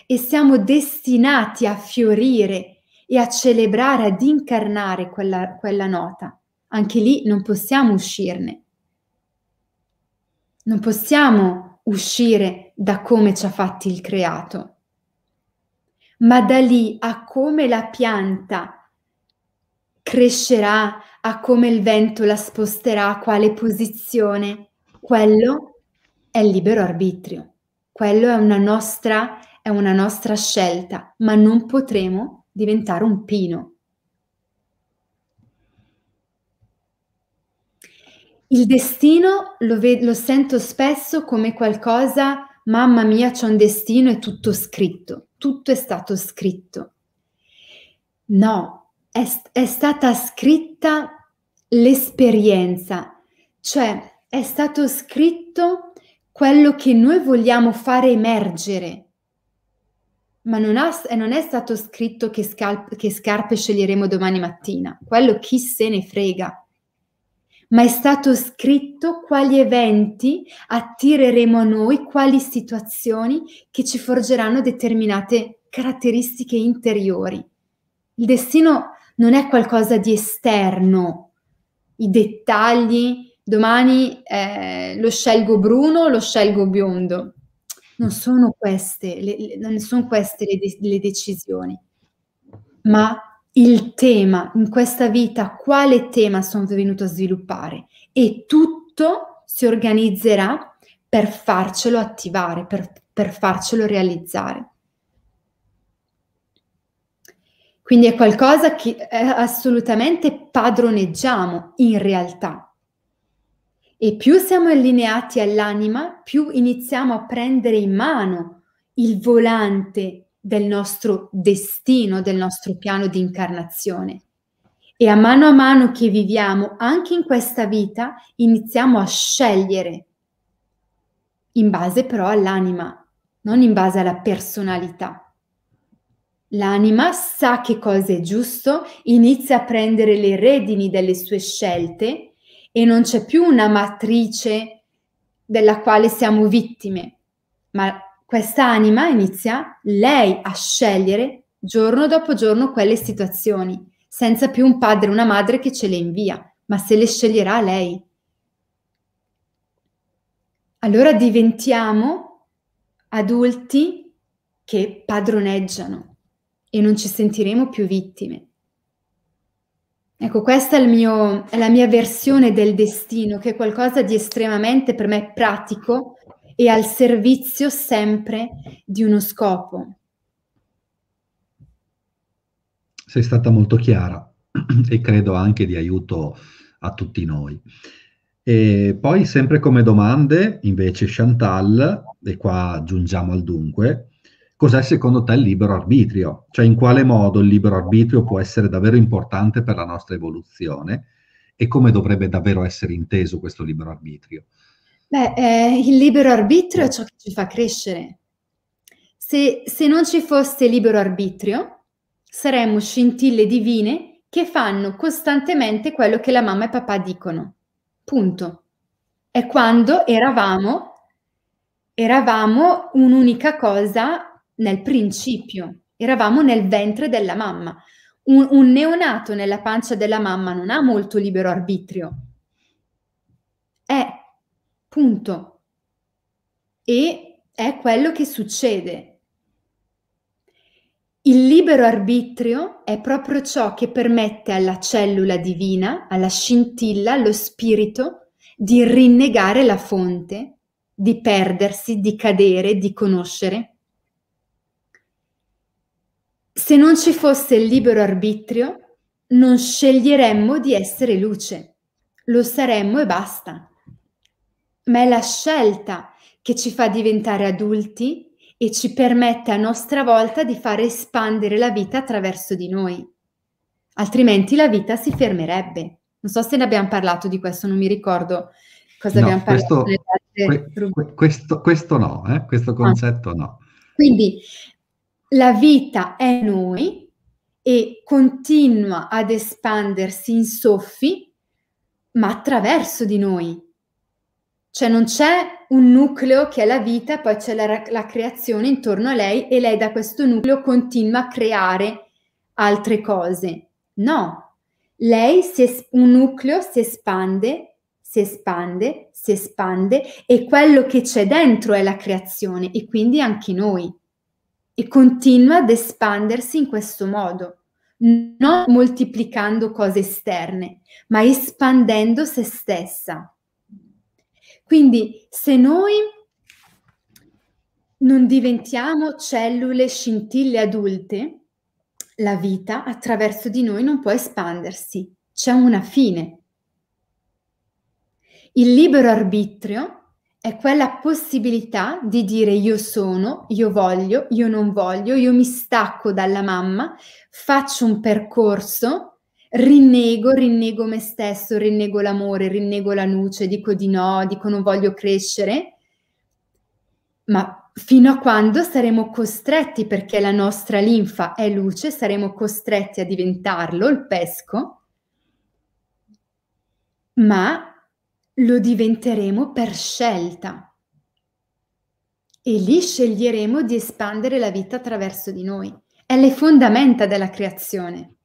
e siamo destinati a fiorire e a celebrare, ad incarnare quella, quella nota anche lì non possiamo uscirne. Non possiamo uscire da come ci ha fatti il creato, ma da lì a come la pianta crescerà, a come il vento la sposterà, a quale posizione, quello è il libero arbitrio, quello è una nostra, è una nostra scelta, ma non potremo diventare un pino Il destino lo, ve- lo sento spesso come qualcosa, mamma mia, c'è un destino, è tutto scritto, tutto è stato scritto. No, è, è stata scritta l'esperienza, cioè è stato scritto quello che noi vogliamo fare emergere. Ma non, ha, non è stato scritto che, scal- che scarpe sceglieremo domani mattina, quello chi se ne frega ma è stato scritto quali eventi attireremo a noi, quali situazioni che ci forgeranno determinate caratteristiche interiori. Il destino non è qualcosa di esterno, i dettagli, domani eh, lo scelgo bruno, lo scelgo biondo. Non sono queste le, non sono queste le, le decisioni, ma il tema in questa vita, quale tema sono venuto a sviluppare e tutto si organizzerà per farcelo attivare, per, per farcelo realizzare. Quindi è qualcosa che eh, assolutamente padroneggiamo in realtà. E più siamo allineati all'anima, più iniziamo a prendere in mano il volante del nostro destino, del nostro piano di incarnazione. E a mano a mano che viviamo anche in questa vita, iniziamo a scegliere, in base però all'anima, non in base alla personalità. L'anima sa che cosa è giusto, inizia a prendere le redini delle sue scelte e non c'è più una matrice della quale siamo vittime, ma questa anima inizia lei a scegliere giorno dopo giorno quelle situazioni, senza più un padre o una madre che ce le invia, ma se le sceglierà lei. Allora diventiamo adulti che padroneggiano e non ci sentiremo più vittime. Ecco, questa è, è, la mia versione del destino, che è qualcosa di estremamente per me pratico e al servizio sempre di uno scopo. Sei stata molto chiara *clears throat* e credo anche di aiuto a tutti noi. E poi sempre come domande, invece Chantal, e qua giungiamo al dunque, cos'è secondo te il libero arbitrio? Cioè in quale modo il libero arbitrio può essere davvero importante per la nostra evoluzione e come dovrebbe davvero essere inteso questo libero arbitrio? Beh, eh, il libero arbitrio è ciò che ci fa crescere. Se, se non ci fosse libero arbitrio, saremmo scintille divine che fanno costantemente quello che la mamma e papà dicono. Punto. È quando eravamo, eravamo un'unica cosa nel principio, eravamo nel ventre della mamma. Un, un neonato nella pancia della mamma non ha molto libero arbitrio. È Punto. E è quello che succede. Il libero arbitrio è proprio ciò che permette alla cellula divina, alla scintilla, allo spirito, di rinnegare la fonte, di perdersi, di cadere, di conoscere. Se non ci fosse il libero arbitrio, non sceglieremmo di essere luce, lo saremmo e basta ma è la scelta che ci fa diventare adulti e ci permette a nostra volta di fare espandere la vita attraverso di noi. Altrimenti la vita si fermerebbe. Non so se ne abbiamo parlato di questo, non mi ricordo cosa no, abbiamo questo, parlato. Que, questo, questo, no, eh? questo ah. concetto ah. no. Quindi la vita è noi e continua ad espandersi in soffi, ma attraverso di noi. Cioè non c'è un nucleo che è la vita, poi c'è la, la, creazione intorno a lei e lei da questo nucleo continua a creare altre cose. No, lei si es- un nucleo si espande, si espande, si espande e quello che c'è dentro è la creazione e quindi anche noi. E continua ad espandersi in questo modo, non moltiplicando cose esterne, ma espandendo se stessa. Quindi se noi non diventiamo cellule scintille adulte, la vita attraverso di noi non può espandersi, c'è una fine. Il libero arbitrio è quella possibilità di dire io sono, io voglio, io non voglio, io mi stacco dalla mamma, faccio un percorso rinnego, rinnego me stesso, rinnego l'amore, rinnego la luce, dico di no, dico non voglio crescere, ma fino a quando saremo costretti, perché la nostra linfa è luce, saremo costretti a diventarlo, il pesco, ma lo diventeremo per scelta. E lì sceglieremo di espandere la vita attraverso di noi. È le fondamenta della creazione.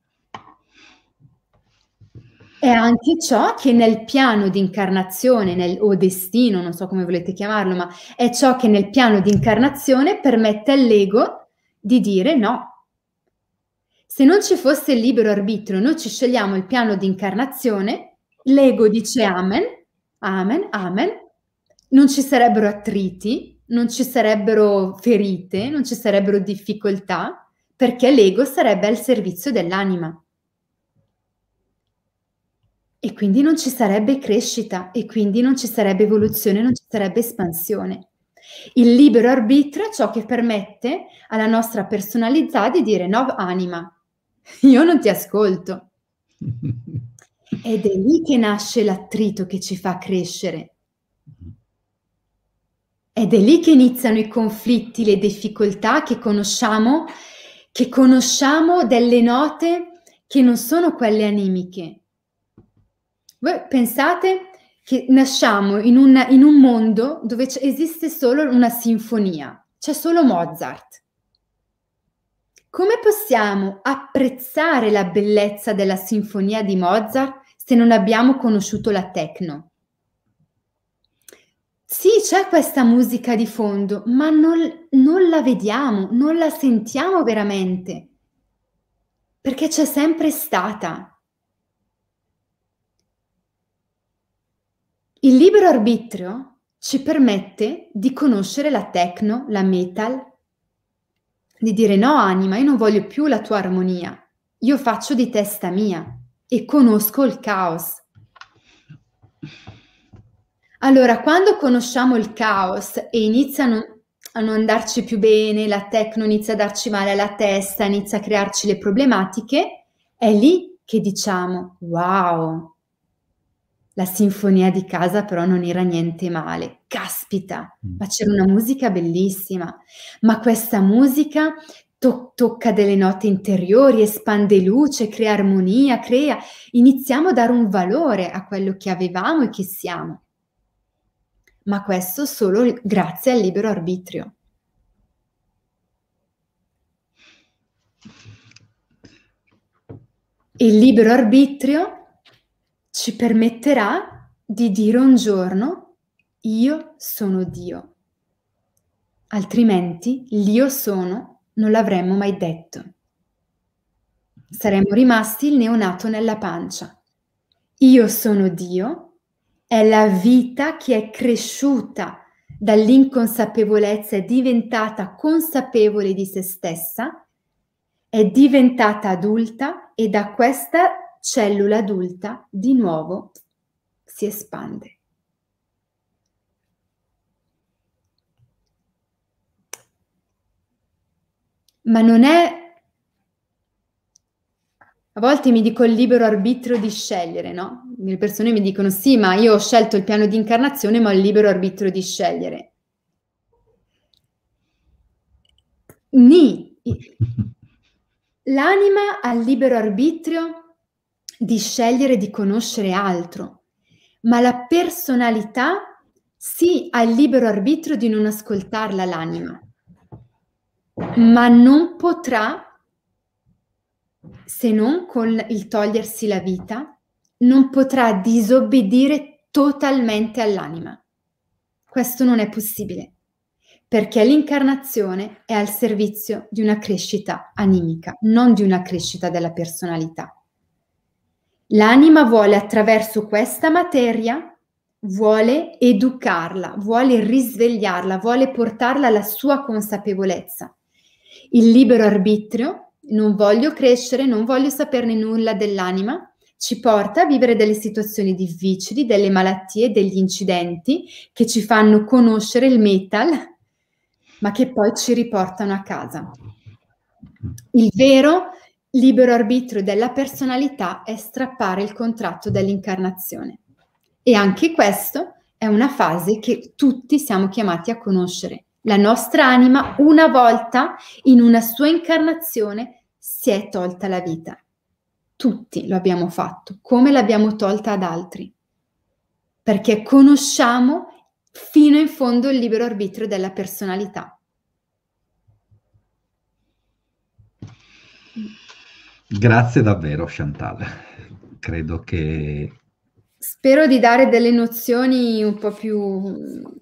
È anche ciò che nel piano di incarnazione, o destino, non so come volete chiamarlo, ma è ciò che nel piano di incarnazione permette all'ego di dire no. Se non ci fosse il libero arbitrio, noi ci scegliamo il piano di incarnazione, l'ego dice amen, amen, amen, non ci sarebbero attriti, non ci sarebbero ferite, non ci sarebbero difficoltà, perché l'ego sarebbe al servizio dell'anima e quindi non ci sarebbe crescita e quindi non ci sarebbe evoluzione, non ci sarebbe espansione. Il libero arbitrio è ciò che permette alla nostra personalità di dire no anima, *laughs* io non ti ascolto. Ed è lì che nasce l'attrito che ci fa crescere. Ed è lì che iniziano i conflitti, le difficoltà che conosciamo, che conosciamo delle note che non sono quelle animiche, voi pensate che nasciamo in, una, in un mondo dove esiste solo una sinfonia, c'è solo Mozart. Come possiamo apprezzare la bellezza della sinfonia di Mozart se non abbiamo conosciuto la techno? Sì, c'è questa musica di fondo, ma non, non la vediamo, non la sentiamo veramente, perché c'è sempre stata. Il libero arbitrio ci permette di conoscere la techno, la metal, di dire no anima, io non voglio più la tua armonia, io faccio di testa mia e conosco il caos. Allora, quando conosciamo il caos e iniziano a non andarci più bene, la tecno inizia a darci male alla testa, inizia a crearci le problematiche, è lì che diciamo, wow, la sinfonia di casa però non era niente male. Caspita, mm. ma c'era una musica bellissima, ma questa musica to- tocca delle note interiori, espande luce, crea armonia, crea... Iniziamo a dare un valore a quello che avevamo e che siamo ma questo solo grazie al libero arbitrio. Il libero arbitrio ci permetterà di dire un giorno io sono Dio, altrimenti l'io sono non l'avremmo mai detto. Saremmo rimasti il neonato nella pancia. Io sono Dio è la vita che è cresciuta dall'inconsapevolezza, è diventata consapevole di se stessa, è diventata adulta e da questa cellula adulta di nuovo si espande. Ma non è a volte mi dico il libero arbitrio di scegliere, no? Le persone mi dicono sì, ma io ho scelto il piano di incarnazione, ma ho il libero arbitrio di scegliere. Ni. *laughs* L'anima ha il libero arbitrio di scegliere di conoscere altro, ma la personalità sì ha il libero arbitrio di non ascoltarla l'anima, ma non potrà se non con il togliersi la vita, non potrà disobbedire totalmente all'anima. Questo non è possibile, perché l'incarnazione è al servizio di una crescita animica, non di una crescita della personalità. L'anima vuole attraverso questa materia, vuole educarla, vuole risvegliarla, vuole portarla alla sua consapevolezza. Il libero arbitrio non voglio crescere, non voglio saperne nulla dell'anima, ci porta a vivere delle situazioni difficili, delle malattie, degli incidenti che ci fanno conoscere il metal, ma che poi ci riportano a casa. Il vero libero arbitrio della personalità è strappare il contratto dell'incarnazione. E anche questo è una fase che tutti siamo chiamati a conoscere. La nostra anima, una volta in una sua incarnazione, si è tolta la vita. Tutti lo abbiamo fatto, come l'abbiamo tolta ad altri, perché conosciamo fino in fondo il libero arbitrio della personalità. Grazie davvero Chantal, credo che... Spero di dare delle nozioni un po' più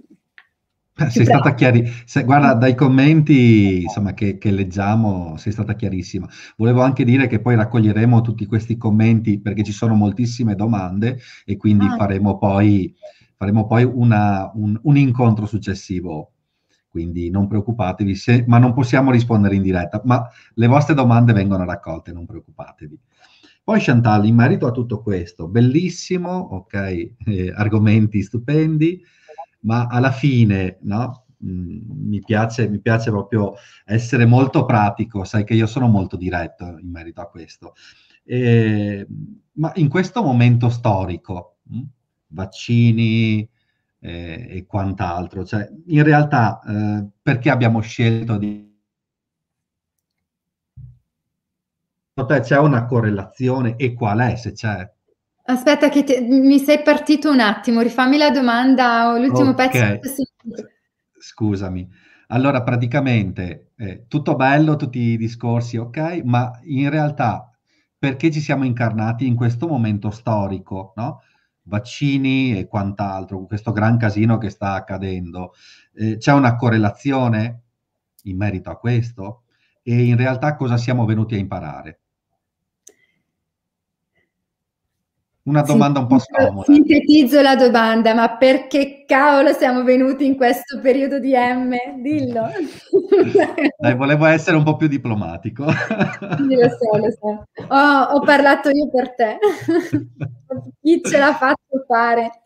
sei stata chiarissima. Guarda, dai commenti insomma, che, che, leggiamo, sei stata chiarissima. Volevo anche dire che poi raccoglieremo tutti questi commenti perché ci sono moltissime domande e quindi ah. faremo poi, faremo poi una, un, un, incontro successivo. Quindi non preoccupatevi, se, ma non possiamo rispondere in diretta, ma le vostre domande vengono raccolte, non preoccupatevi. Poi Chantal, in merito a tutto questo, bellissimo, ok, eh, argomenti stupendi ma alla fine, no? Mm, mi, piace, mi piace proprio essere molto pratico, sai che io sono molto diretto in merito a questo. E, ma in questo momento storico, mh, mm, vaccini eh, e quant'altro, cioè in realtà eh, perché abbiamo scelto di... C'è una correlazione e qual è se c'è? Aspetta che te, mi sei partito un attimo, rifammi la domanda l'ultimo okay. pezzo. Scusami. Allora, praticamente, eh, tutto bello, tutti i discorsi, ok, ma in realtà perché ci siamo incarnati in questo momento storico, no? Vaccini e quant'altro, questo gran casino che sta accadendo. Eh, c'è una correlazione in merito a questo? E in realtà cosa siamo venuti a imparare? Una domanda un po' scomoda. Sintetizzo la domanda, ma perché cavolo siamo venuti in questo periodo di M? Dillo. *laughs* Dai, volevo essere un po' più diplomatico. Sì, lo so, lo so. Oh, ho parlato io per te. *laughs* Chi ce l'ha fatto fare?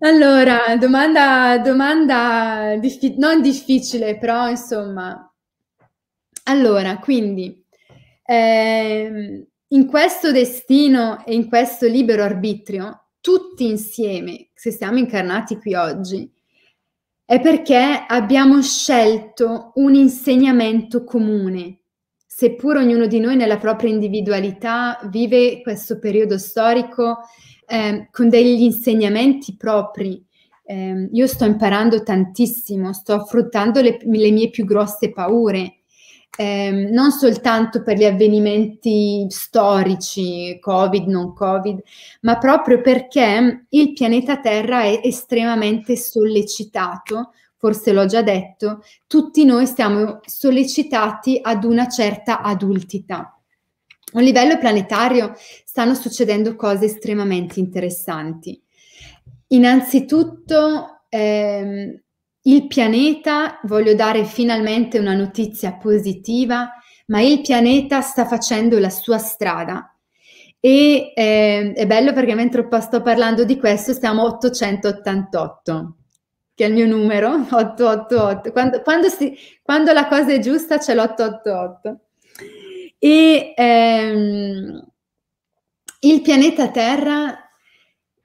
Allora, domanda, domanda diffi- non difficile, però insomma. Allora, quindi, ehm, in questo destino e in questo libero arbitrio, tutti insieme, se siamo incarnati qui oggi, è perché abbiamo scelto un insegnamento comune. Seppur ognuno di noi nella propria individualità vive questo periodo storico eh, con degli insegnamenti propri, eh, io sto imparando tantissimo, sto affrontando le, le mie più grosse paure, eh, non soltanto per gli avvenimenti storici, Covid, non Covid, ma proprio perché il pianeta Terra è estremamente sollecitato, forse l'ho già detto, tutti noi stiamo sollecitati ad una certa adultità. A livello planetario stanno succedendo cose estremamente interessanti. Innanzitutto ehm, il pianeta, voglio dare finalmente una notizia positiva, ma il pianeta sta facendo la sua strada. E eh, è bello perché mentre sto parlando di questo stiamo 888, che è il mio numero, *laughs* 888. Quando, quando, si, quando la cosa è giusta c'è l'888. E ehm, il pianeta Terra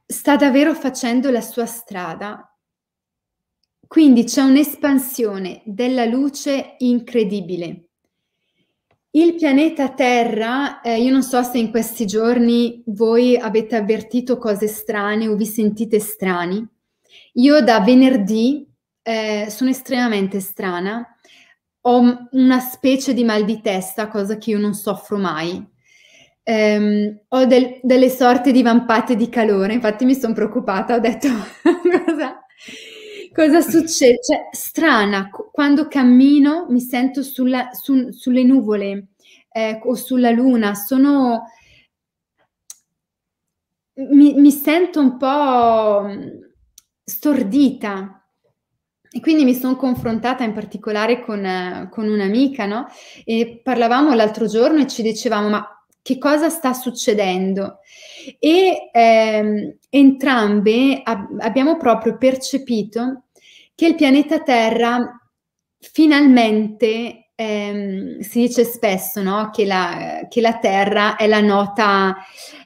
sta davvero facendo la sua strada quindi c'è un'espansione della luce incredibile. Il pianeta Terra, eh, io non so se in questi giorni voi avete avvertito cose strane o vi sentite strani. Io da venerdì eh, sono estremamente strana, ho una specie di mal di testa, cosa che io non soffro mai. Um, ho del, delle sorte di vampate di calore, infatti mi sono preoccupata, ho detto *laughs* cosa, Cosa succede? Cioè, strana, quando cammino mi sento sulla, su, sulle nuvole eh, o sulla luna, sono... Mi, mi sento un po' mm, stordita, e quindi mi sono confrontata in particolare con, con, un'amica, no? E parlavamo l'altro giorno e ci dicevamo, ma che cosa sta succedendo? E ehm, entrambe ab- abbiamo proprio percepito che il pianeta Terra finalmente ehm, si dice spesso no? che, la, che, la, Terra è la nota,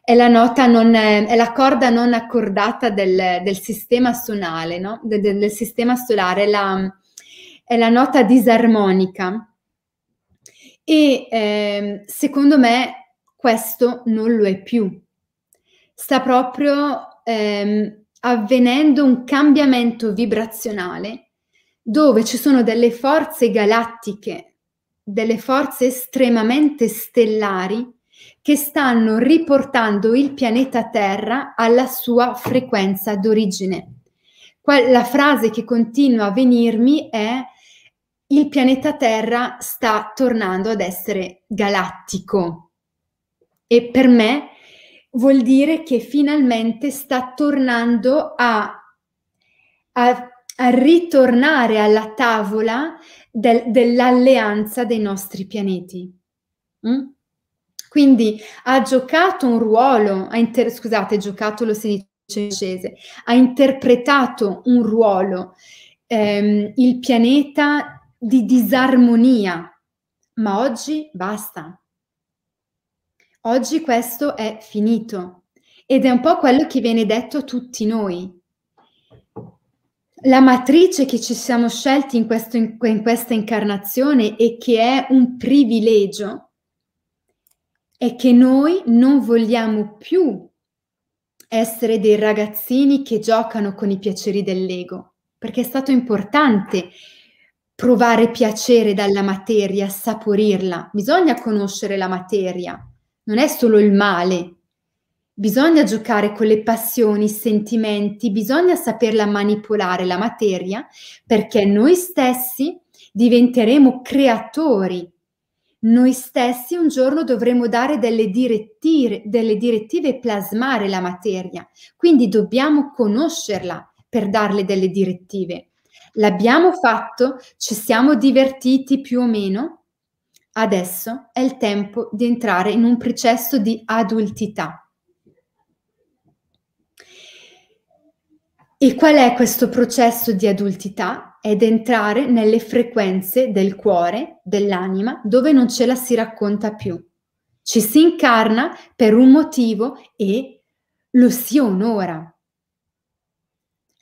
è la, nota non, è la corda non accordata del, del sistema sonale, no? del, del, sistema solare, la, è la nota disarmonica. E ehm, secondo me questo non lo è più. Sta proprio ehm, avvenendo un cambiamento vibrazionale dove ci sono delle forze galattiche, delle forze estremamente stellari che stanno riportando il pianeta Terra alla sua frequenza d'origine. La frase che continua a venirmi è il pianeta Terra sta tornando ad essere galattico. E per me vuol dire che finalmente sta tornando a, a, a ritornare alla tavola del, dell'alleanza dei nostri pianeti. Mm? Quindi ha giocato un ruolo, inter- scusate, giocato lo si dice in francese, ha interpretato un ruolo ehm, il pianeta di disarmonia, ma oggi basta. Oggi questo è finito ed è un po' quello che viene detto a tutti noi. La matrice che ci siamo scelti in, questo, in, questa incarnazione e che è un privilegio è che noi non vogliamo più essere dei ragazzini che giocano con i piaceri dell'ego, perché è stato importante provare piacere dalla materia, saporirla. Bisogna conoscere la materia, non è solo il male. Bisogna giocare con le passioni, i sentimenti, bisogna saperla manipolare la materia perché noi stessi diventeremo creatori noi stessi un giorno dovremo dare delle direttive, delle direttive e plasmare la materia, quindi dobbiamo conoscerla per darle delle direttive. L'abbiamo fatto? Ci siamo divertiti più o meno? Adesso è il tempo di entrare in un processo di adultità. E qual è questo processo di adultità? Ed entrare nelle frequenze del cuore, dell'anima, dove non ce la si racconta più. Ci si incarna per un motivo e lo si onora.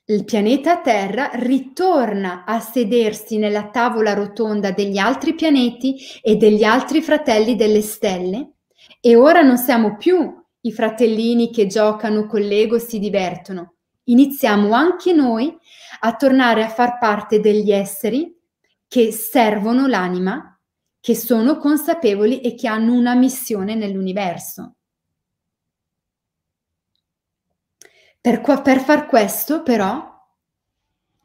Il pianeta Terra ritorna a sedersi nella tavola rotonda degli altri pianeti e degli altri fratelli delle stelle e ora non siamo più i fratellini che giocano con l'ego e si divertono, iniziamo anche noi a tornare a far parte degli esseri che servono l'anima, che sono consapevoli e che hanno una missione nell'universo. Per, qua, per far questo, però,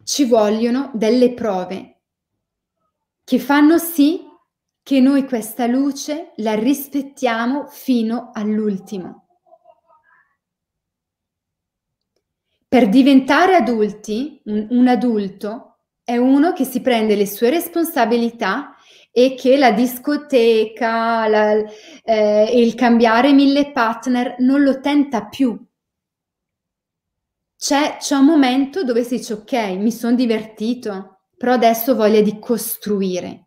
ci vogliono delle prove che fanno sì che noi questa luce la rispettiamo fino all'ultimo. Per diventare adulti, un, un adulto è uno che si prende le sue responsabilità e che la discoteca, la, eh, il cambiare mille partner non lo tenta più. C'è, c'è un momento dove si dice ok, mi sono divertito, però adesso ho voglia di costruire.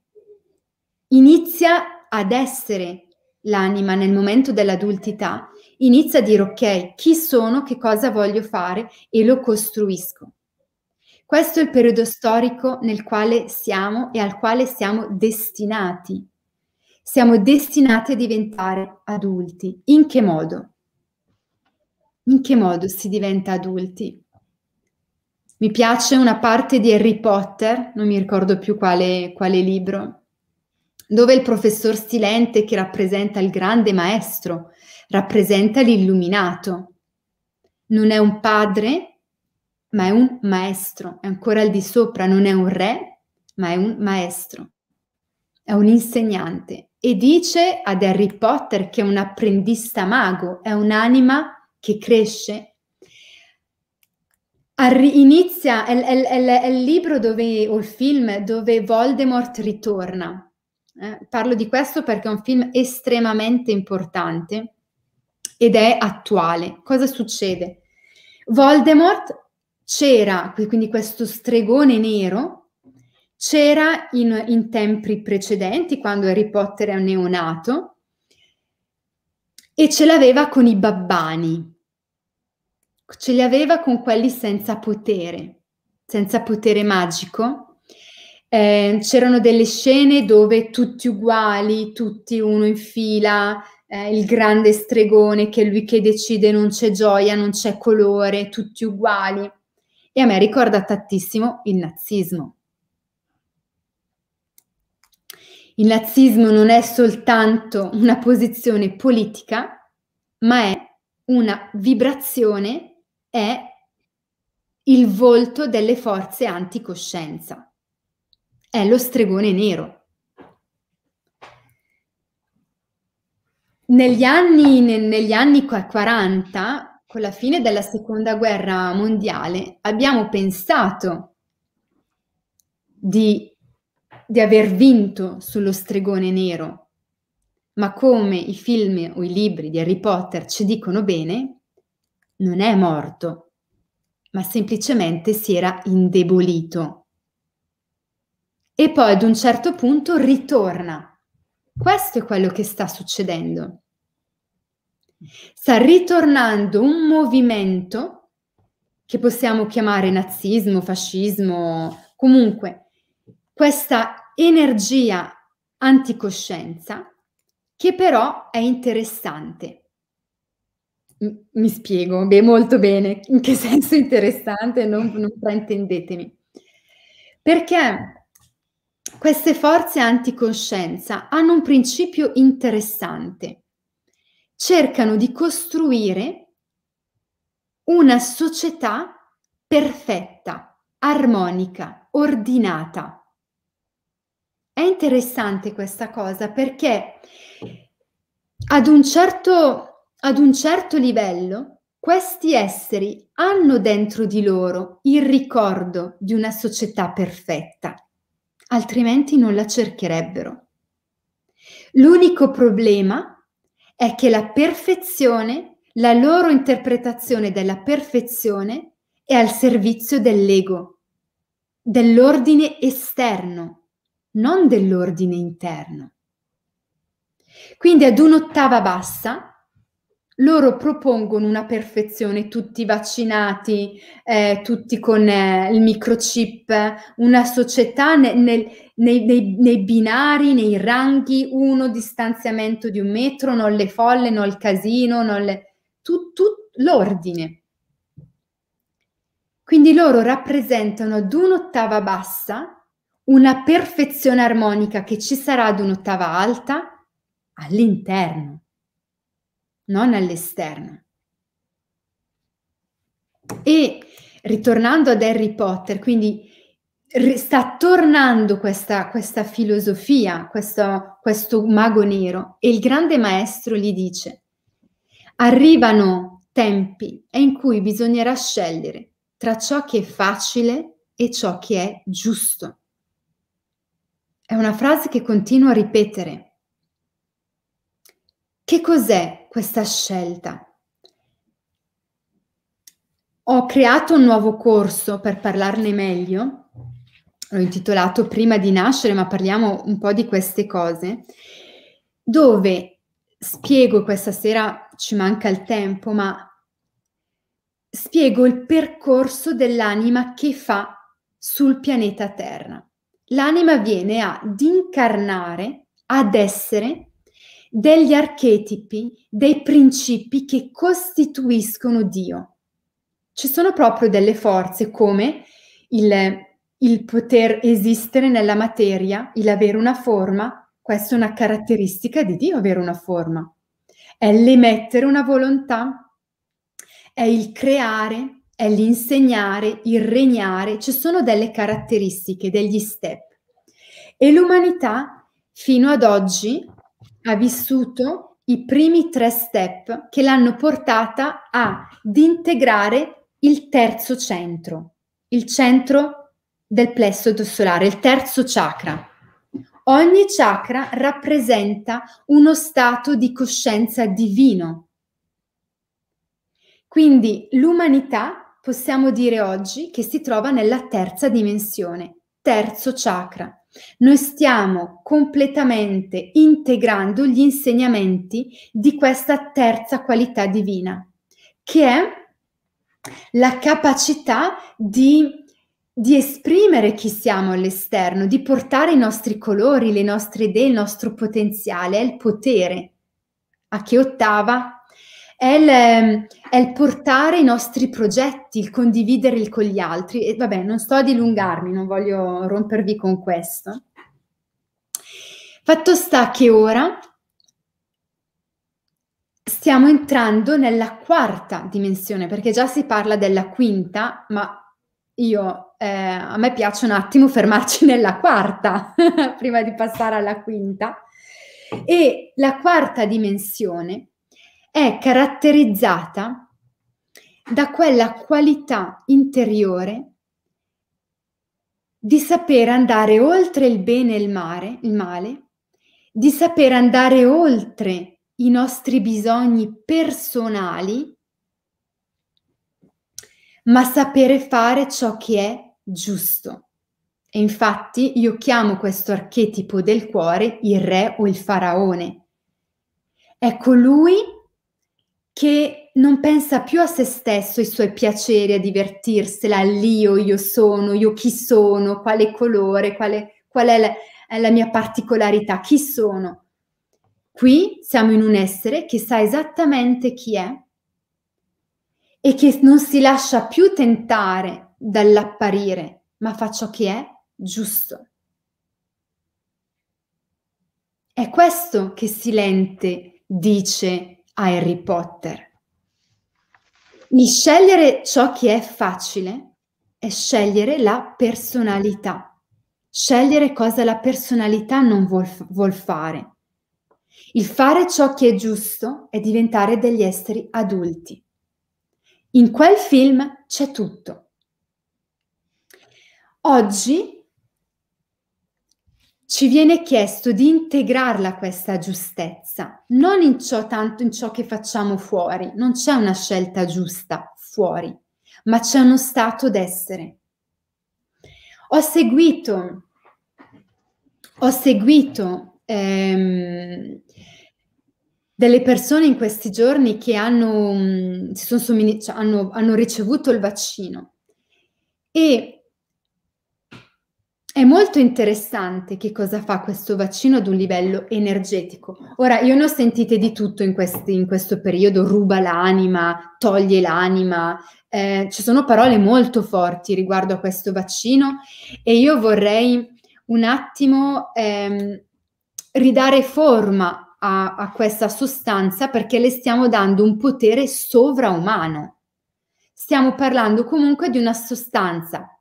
Inizia ad essere l'anima nel momento dell'adultità inizia a dire ok, chi sono, che cosa voglio fare e lo costruisco. Questo è il periodo storico nel quale siamo e al quale siamo destinati. Siamo destinati a diventare adulti. In che modo? In che modo si diventa adulti? Mi piace una parte di Harry Potter, non mi ricordo più quale, quale libro, dove il professor Silente che rappresenta il grande maestro rappresenta l'illuminato. Non è un padre, ma è un maestro, è ancora al di sopra, non è un re, ma è un maestro, è un insegnante. E dice ad Harry Potter che è un apprendista mago, è un'anima che cresce. Inizia, è, il libro dove, o il film dove Voldemort ritorna. Eh, parlo di questo perché è un film estremamente importante ed è attuale. Cosa succede? Voldemort c'era, quindi questo stregone nero, c'era in, in tempi precedenti, quando Harry Potter è un neonato, e ce l'aveva con i babbani, ce li aveva con quelli senza potere, senza potere magico. Eh, c'erano delle scene dove tutti uguali, tutti uno in fila, eh, il grande stregone che è lui che decide non c'è gioia, non c'è colore, tutti uguali. E a me ricorda tantissimo il nazismo. Il nazismo non è soltanto una posizione politica, ma è una vibrazione, è il volto delle forze anticoscienza. È lo stregone nero. Negli anni, ne, negli anni 40, con la fine della seconda guerra mondiale, abbiamo pensato di, di aver vinto sullo stregone nero, ma come i film o i libri di Harry Potter ci dicono bene, non è morto, ma semplicemente si era indebolito. E poi ad un certo punto ritorna questo è quello che sta succedendo. Sta ritornando un movimento che possiamo chiamare nazismo, fascismo, comunque questa energia anticoscienza che però è interessante. Mi spiego beh, molto bene in che *laughs* senso interessante, non, non fraintendetemi. Perché queste forze anticoscienza hanno un principio interessante. Cercano di costruire una società perfetta, armonica, ordinata. È interessante questa cosa perché ad un certo, ad un certo livello questi esseri hanno dentro di loro il ricordo di una società perfetta, altrimenti non la cercherebbero. L'unico problema è che la perfezione, la loro interpretazione della perfezione è al servizio dell'ego, dell'ordine esterno, non dell'ordine interno. Quindi ad un'ottava bassa loro propongono una perfezione, tutti vaccinati, eh, tutti con eh, il microchip, una società ne, nel, nei, nei, nei, binari, nei ranghi, uno distanziamento di un metro, non le folle, non il casino, non le, tu, tu, l'ordine. Quindi loro rappresentano ad un'ottava bassa una perfezione armonica che ci sarà ad un'ottava alta all'interno non all'esterno. E ritornando ad Harry Potter, quindi sta tornando questa, questa filosofia, questo, questo mago nero e il grande maestro gli dice, arrivano tempi in cui bisognerà scegliere tra ciò che è facile e ciò che è giusto. È una frase che continuo a ripetere. Che cos'è questa scelta. Ho creato un nuovo corso per parlarne meglio, l'ho intitolato Prima di nascere, ma parliamo un po' di queste cose, dove spiego questa sera, ci manca il tempo, ma spiego il percorso dell'anima che fa sul pianeta Terra. L'anima viene ad incarnare, ad essere degli archetipi, dei principi che costituiscono Dio. Ci sono proprio delle forze come il, il poter esistere nella materia, il avere una forma, questa è una caratteristica di Dio, avere una forma. È l'emettere una volontà, è il creare, è l'insegnare, il regnare, ci sono delle caratteristiche, degli step. E l'umanità fino ad oggi ha vissuto i primi tre step che l'hanno portata ad integrare il terzo centro, il centro del plesso solare, il terzo chakra. Ogni chakra rappresenta uno stato di coscienza divino. Quindi l'umanità possiamo dire oggi che si trova nella terza dimensione, terzo chakra. Noi stiamo completamente integrando gli insegnamenti di questa terza qualità divina, che è la capacità di, di esprimere chi siamo all'esterno, di portare i nostri colori, le nostre idee, il nostro potenziale, è il potere. A che ottava? È il, è il, portare i nostri progetti, il condividerli con gli altri. E vabbè, non sto a dilungarmi, non voglio rompervi con questo. Fatto sta che ora stiamo entrando nella quarta dimensione, perché già si parla della quinta, ma io, eh, a me piace un attimo fermarci *laughs* nella quarta, *laughs* prima di passare alla quinta. E la quarta dimensione è caratterizzata da quella qualità interiore di sapere andare oltre il bene e il, mare, il male, di sapere andare oltre i nostri bisogni personali, ma sapere fare ciò che è giusto. E infatti io chiamo questo archetipo del cuore il re o il faraone. È colui che non pensa più a se stesso, ai suoi piaceri, a divertirsela, all'io, io sono, io chi sono, quale colore, quale, qual è la, è la mia particolarità, chi sono. Qui siamo in un essere che sa esattamente chi è e che non si lascia più tentare dall'apparire, ma fa ciò che è giusto. È questo che Silente dice a Harry Potter. Il scegliere ciò che è facile è scegliere la personalità, scegliere cosa la personalità non vuol, vuol fare. Il fare ciò che è giusto è diventare degli esseri adulti. In quel film c'è tutto. Oggi ci viene chiesto di integrarla questa giustezza, non in ciò tanto in ciò che facciamo fuori, non c'è una scelta giusta fuori, ma c'è uno stato d'essere. Ho seguito, ho seguito ehm, delle persone in questi giorni che hanno, mm, cioè, hanno, hanno ricevuto il vaccino e è molto interessante che cosa fa questo vaccino ad un livello energetico. Ora, io ne ho sentite di tutto in, questi, in questo periodo, ruba l'anima, toglie l'anima, eh, ci sono parole molto forti riguardo a questo vaccino e io vorrei un attimo ehm, ridare forma a, a questa sostanza perché le stiamo dando un potere sovraumano. Stiamo parlando comunque di una sostanza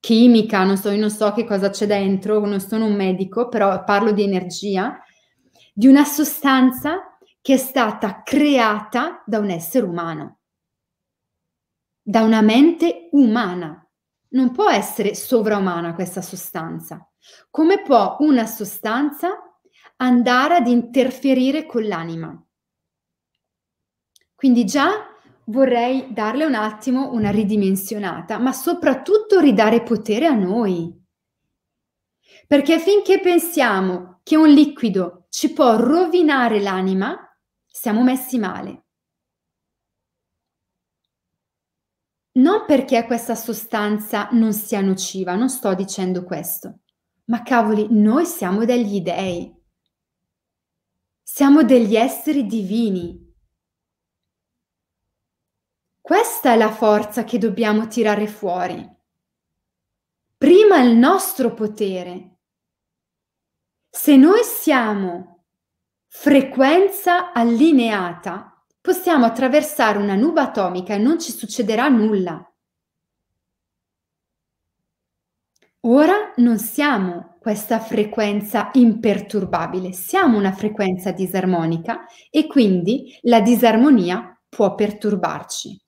chimica, non so, io non so che cosa c'è dentro, non sono un medico, però parlo di energia, di una sostanza che è stata creata da un essere umano, da una mente umana. Non può essere sovraumana questa sostanza. Come può una sostanza andare ad interferire con l'anima? Quindi già vorrei darle un attimo una ridimensionata, ma soprattutto ridare potere a noi. Perché finché pensiamo che un liquido ci può rovinare l'anima, siamo messi male. Non perché questa sostanza non sia nociva, non sto dicendo questo, ma cavoli, noi siamo degli dei. Siamo degli esseri divini questa è la forza che dobbiamo tirare fuori. Prima il nostro potere. Se noi siamo frequenza allineata, possiamo attraversare una nuba atomica e non ci succederà nulla. Ora non siamo questa frequenza imperturbabile, siamo una frequenza disarmonica e quindi la disarmonia può perturbarci.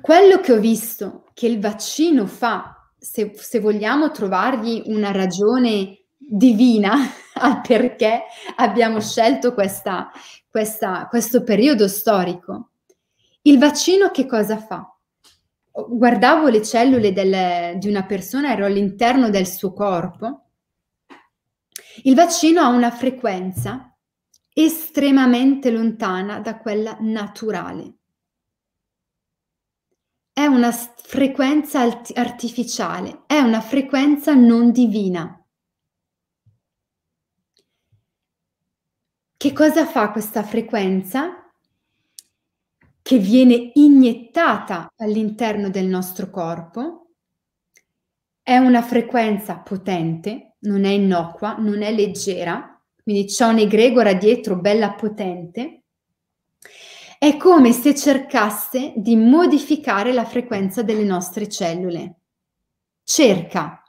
Quello che ho visto che il vaccino fa, se, se vogliamo trovargli una ragione divina *laughs* al perché abbiamo scelto questa, questa, questo periodo storico, il vaccino che cosa fa? Guardavo le cellule del, di una persona, ero all'interno del suo corpo. Il vaccino ha una frequenza estremamente lontana da quella naturale è una frequenza alt- artificiale, è una frequenza non divina. Che cosa fa questa frequenza? Che viene iniettata all'interno del nostro corpo. È una frequenza potente, non è innocua, non è leggera, quindi c'è un'egregora dietro bella potente è come se cercasse di modificare la frequenza delle nostre cellule. Cerca,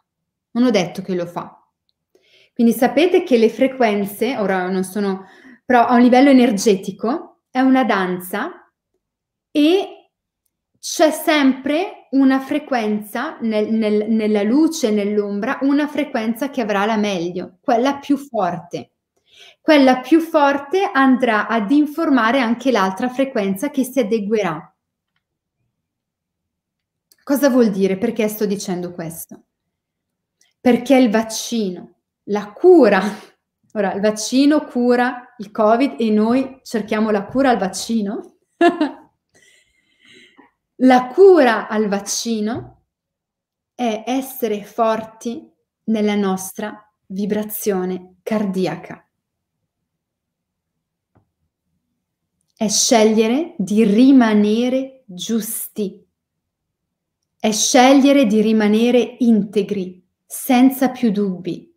non ho detto che lo fa. Quindi sapete che le frequenze, ora non sono, però a un livello energetico, è una danza e c'è sempre una frequenza nel, nel, nella luce, nell'ombra, una frequenza che avrà la meglio, quella più forte quella più forte andrà ad informare anche l'altra frequenza che si adeguerà. Cosa vuol dire? Perché sto dicendo questo? Perché il vaccino, la cura, *laughs* ora il vaccino cura il Covid e noi cerchiamo la cura al vaccino. *laughs* la cura al vaccino è essere forti nella nostra vibrazione cardiaca. È scegliere di rimanere giusti, è scegliere di rimanere integri, senza più dubbi,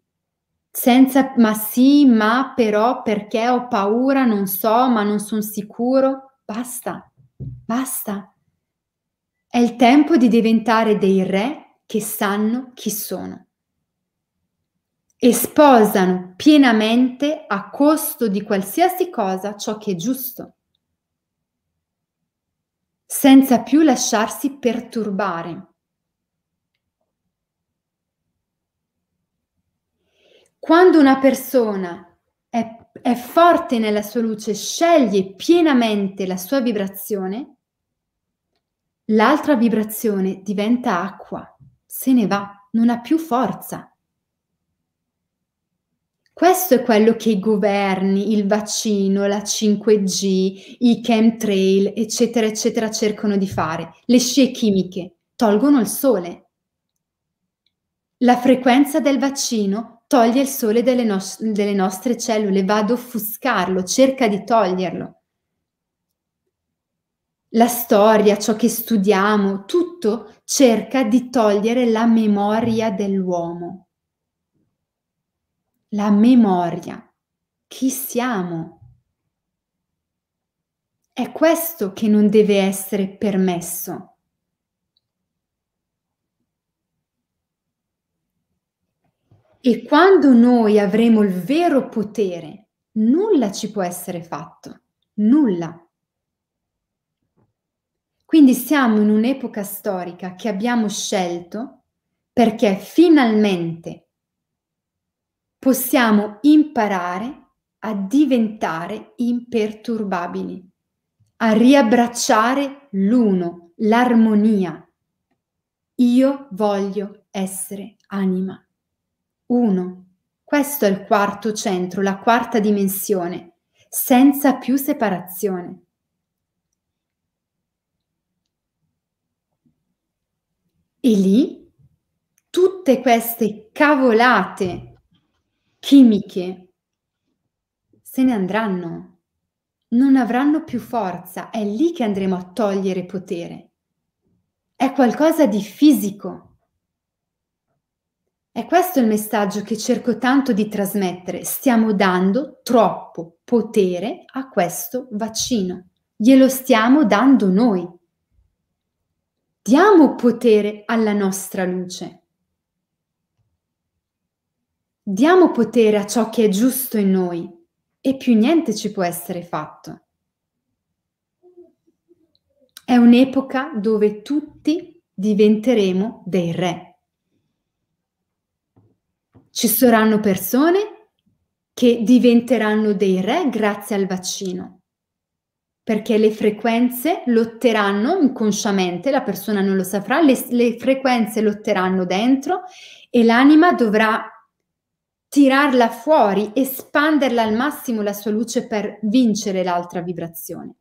senza ma sì, ma però perché ho paura, non so, ma non sono sicuro. Basta, basta. È il tempo di diventare dei re che sanno chi sono e sposano pienamente a costo di qualsiasi cosa ciò che è giusto, senza più lasciarsi perturbare. Quando una persona è, è forte nella sua luce, sceglie pienamente la sua vibrazione, l'altra vibrazione diventa acqua, se ne va, non ha più forza. Questo è quello che i governi, il vaccino, la 5G, i chemtrail, eccetera, eccetera, cercano di fare. Le scie chimiche tolgono il sole. La frequenza del vaccino toglie il sole delle, nos- delle nostre cellule, va ad offuscarlo, cerca di toglierlo. La storia, ciò che studiamo, tutto cerca di togliere la memoria dell'uomo. La memoria. Chi siamo? È questo che non deve essere permesso. E quando noi avremo il vero potere, nulla ci può essere fatto, nulla. Quindi siamo in un'epoca storica che abbiamo scelto perché finalmente possiamo imparare a diventare imperturbabili, a riabbracciare l'uno, l'armonia. Io voglio essere anima. Uno. Questo è il quarto centro, la quarta dimensione, senza più separazione. E lì tutte queste cavolate chimiche se ne andranno, non avranno più forza, è lì che andremo a togliere potere. È qualcosa di fisico. È questo il messaggio che cerco tanto di trasmettere. Stiamo dando troppo potere a questo vaccino. Glielo stiamo dando noi. Diamo potere alla nostra luce. Diamo potere a ciò che è giusto in noi e più niente ci può essere fatto. È un'epoca dove tutti diventeremo dei re. Ci saranno persone che diventeranno dei re grazie al vaccino, perché le frequenze lotteranno inconsciamente, la persona non lo saprà, le, le frequenze lotteranno dentro e l'anima dovrà tirarla fuori, espanderla al massimo la sua luce per vincere l'altra vibrazione.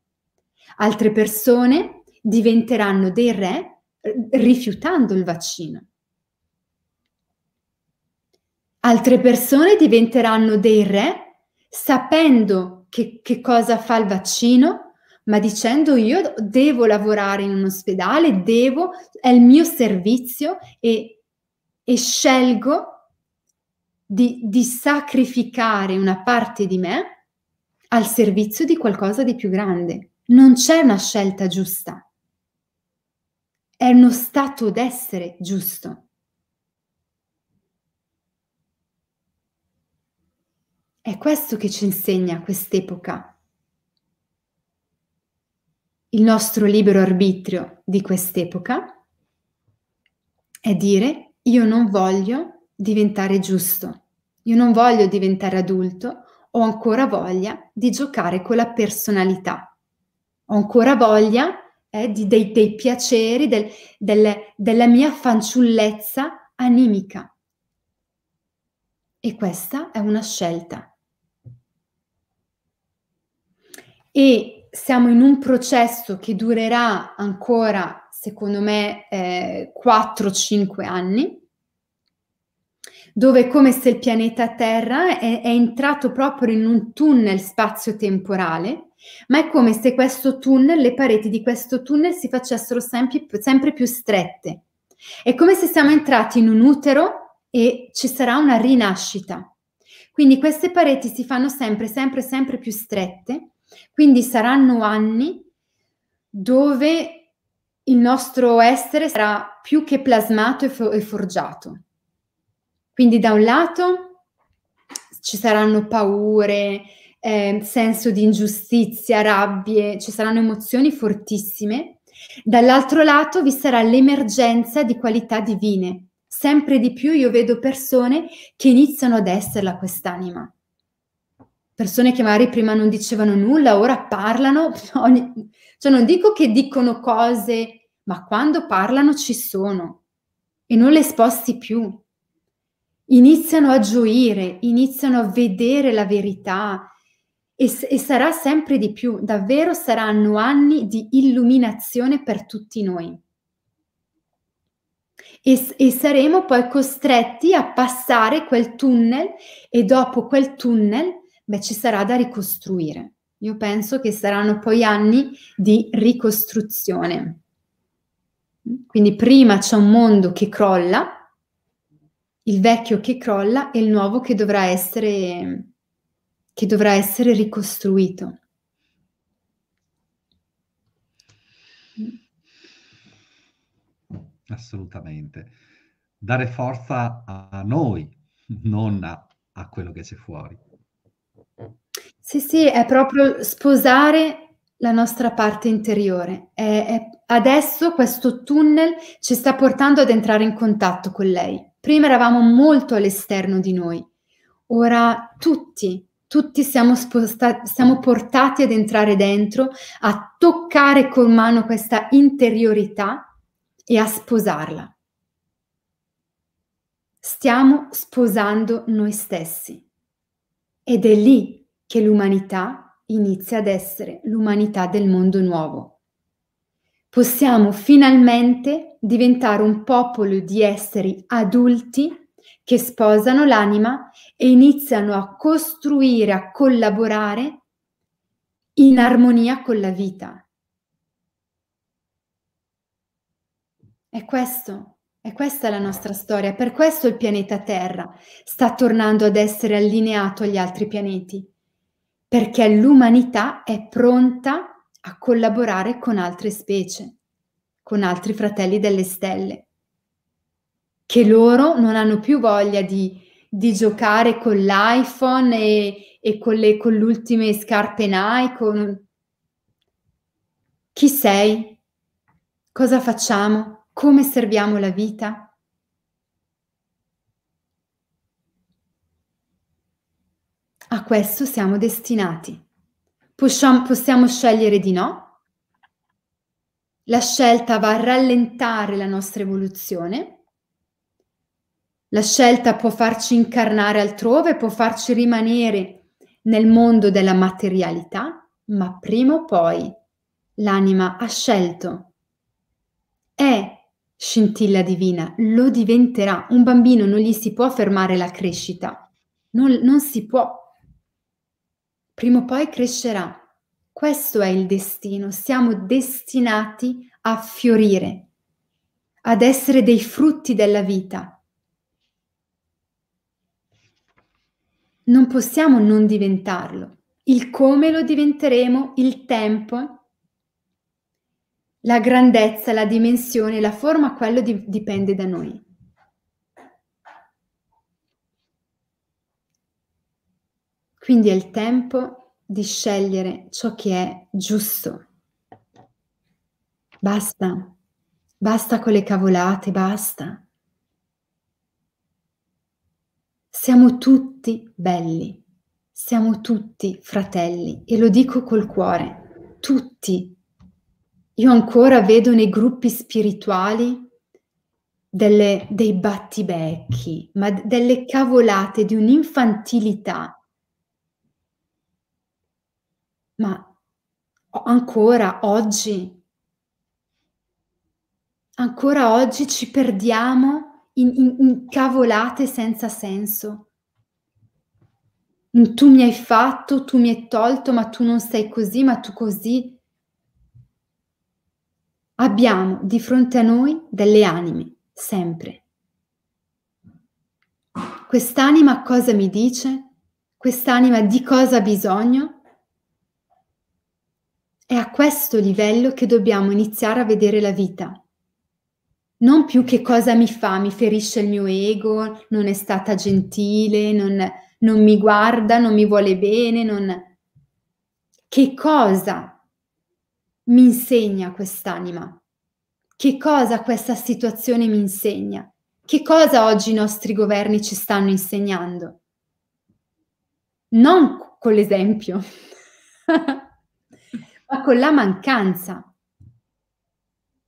Altre persone diventeranno dei re eh, rifiutando il vaccino. Altre persone diventeranno dei re sapendo che, che cosa fa il vaccino, ma dicendo io devo lavorare in un ospedale, devo, è il mio servizio e, e scelgo di, di sacrificare una parte di me al servizio di qualcosa di più grande. Non c'è una scelta giusta, è uno stato d'essere giusto. È questo che ci insegna quest'epoca. Il nostro libero arbitrio di quest'epoca è dire io non voglio diventare giusto, io non voglio diventare adulto, ho ancora voglia di giocare con la personalità, ho ancora voglia eh, di, dei, dei, piaceri, del, del, della mia fanciullezza animica. E questa è una scelta. e siamo in un processo che durerà ancora, secondo me, eh, 4-5 anni, dove è come se il pianeta Terra è, è entrato proprio in un tunnel spazio-temporale, ma è come se questo tunnel, le pareti di questo tunnel si facessero sempre, sempre più strette. È come se siamo entrati in un utero e ci sarà una rinascita. Quindi queste pareti si fanno sempre, sempre, sempre più strette quindi saranno anni dove il nostro essere sarà più che plasmato e, fo- forgiato. Quindi da un lato ci saranno paure, eh, senso di ingiustizia, rabbie, ci saranno emozioni fortissime. Dall'altro lato vi sarà l'emergenza di qualità divine. Sempre di più io vedo persone che iniziano ad esserla quest'anima. Persone che magari prima non dicevano nulla, ora parlano, *laughs* cioè non dico che dicono cose, ma quando parlano ci sono e non le sposti più. Iniziano a gioire, iniziano a vedere la verità e, e sarà sempre di più. Davvero saranno anni di illuminazione per tutti noi. E, e, saremo poi costretti a passare quel tunnel e dopo quel tunnel beh, ci sarà da ricostruire. Io penso che saranno poi anni di ricostruzione. Quindi prima c'è un mondo che crolla, il vecchio che crolla e il nuovo che dovrà essere, che dovrà essere ricostruito. Assolutamente. Dare forza a noi, non a, a quello che c'è fuori. Sì, sì, è proprio sposare la nostra parte interiore. È, è, adesso questo tunnel ci sta portando ad entrare in contatto con lei. Prima eravamo molto all'esterno di noi, ora tutti, tutti siamo, sposta- siamo portati ad entrare dentro, a toccare con mano questa interiorità e a sposarla. Stiamo sposando noi stessi. Ed è lì che l'umanità inizia ad essere l'umanità del mondo nuovo. Possiamo finalmente diventare un popolo di esseri adulti che sposano l'anima e iniziano a costruire, a collaborare in armonia con la vita. È questo, è questa la nostra storia, per questo il pianeta Terra sta tornando ad essere allineato agli altri pianeti perché l'umanità è pronta a collaborare con altre specie, con altri fratelli delle stelle, che loro non hanno più voglia di, di giocare con l'iPhone e, e con, le, con le ultime scarpe Nike. Chi sei? Cosa facciamo? Come serviamo la vita? A questo siamo destinati. Possiamo, possiamo scegliere di no. La scelta va a rallentare la nostra evoluzione. La scelta può farci incarnare altrove, può farci rimanere nel mondo della materialità, ma prima o poi l'anima ha scelto. È scintilla divina, lo diventerà. Un bambino non gli si può fermare la crescita, non, non si può prima o poi crescerà. Questo è il destino, siamo destinati a fiorire, ad essere dei frutti della vita. Non possiamo non diventarlo. Il come lo diventeremo, il tempo, la grandezza, la dimensione, la forma, quello di- dipende da noi. Quindi è il tempo di scegliere ciò che è giusto. Basta, basta con le cavolate, basta. Siamo tutti belli, siamo tutti fratelli e lo dico col cuore, tutti. Io ancora vedo nei gruppi spirituali delle, dei battibecchi, ma delle cavolate di un'infantilità ma ancora oggi, ancora oggi ci perdiamo in, in, in cavolate senza senso. In tu mi hai fatto, tu mi hai tolto, ma tu non sei così, ma tu così. Abbiamo di fronte a noi delle anime, sempre. Quest'anima cosa mi dice? Quest'anima di cosa ha bisogno? È a questo livello che dobbiamo iniziare a vedere la vita. Non più che cosa mi fa, mi ferisce il mio ego, non è stata gentile, non, non mi guarda, non mi vuole bene, non... Che cosa mi insegna quest'anima? Che cosa questa situazione mi insegna? Che cosa oggi i nostri governi ci stanno insegnando? Non con l'esempio, *laughs* ma con la mancanza.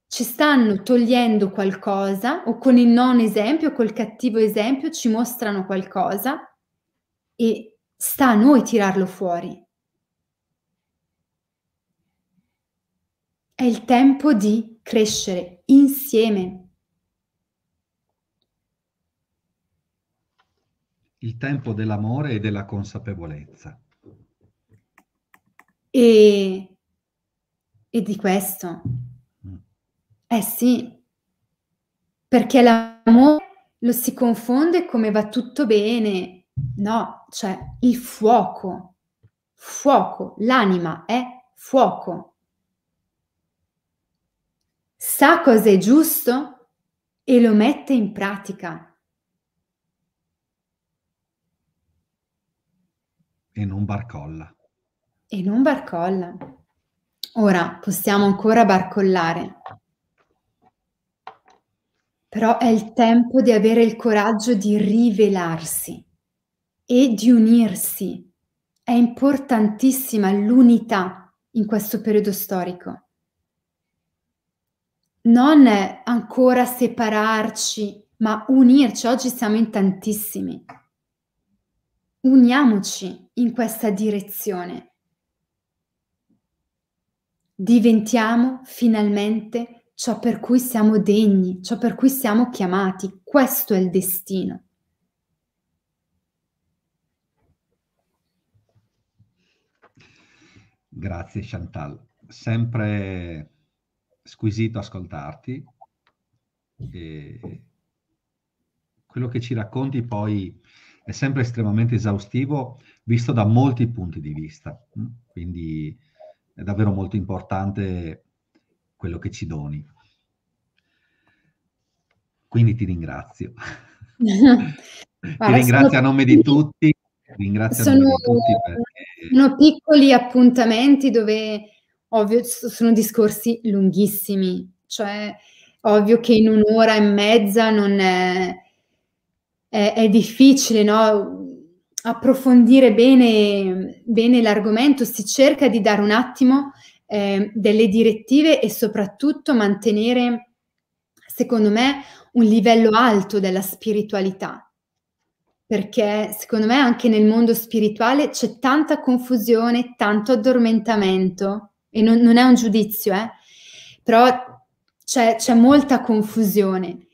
Ci stanno togliendo qualcosa o con il non esempio, col cattivo esempio ci mostrano qualcosa e sta a noi tirarlo fuori. È il tempo di crescere insieme. Il tempo dell'amore e della consapevolezza. E, e di questo. Mm. Eh sì, perché l'amore lo si confonde come va tutto bene. No, cioè il fuoco, fuoco, l'anima è fuoco. Sa cosa è giusto e lo mette in pratica. E non barcolla e non barcolla. Ora possiamo ancora barcollare, però è il tempo di avere il coraggio di rivelarsi e di unirsi. È importantissima l'unità in questo periodo storico. Non ancora separarci, ma unirci. Oggi siamo in tantissimi. Uniamoci in questa direzione diventiamo finalmente ciò per cui siamo degni, ciò per cui siamo chiamati. Questo è il destino. Grazie Chantal, sempre squisito ascoltarti. E quello che ci racconti poi è sempre estremamente esaustivo, visto da molti punti di vista. Quindi è davvero molto importante quello che ci doni. Quindi ti ringrazio. *laughs* ti ringrazio a nome di tutti. Ringrazio sono, a nome di tutti perché... sono piccoli appuntamenti dove ovvio sono discorsi lunghissimi, cioè ovvio che in un'ora e mezza non è, è, è difficile, no? Approfondire bene, bene l'argomento, si cerca di dare un attimo eh, delle direttive e soprattutto mantenere, secondo me, un livello alto della spiritualità. Perché secondo me anche nel mondo spirituale c'è tanta confusione, tanto addormentamento, e non, non è un giudizio, eh? però c'è, c'è molta confusione.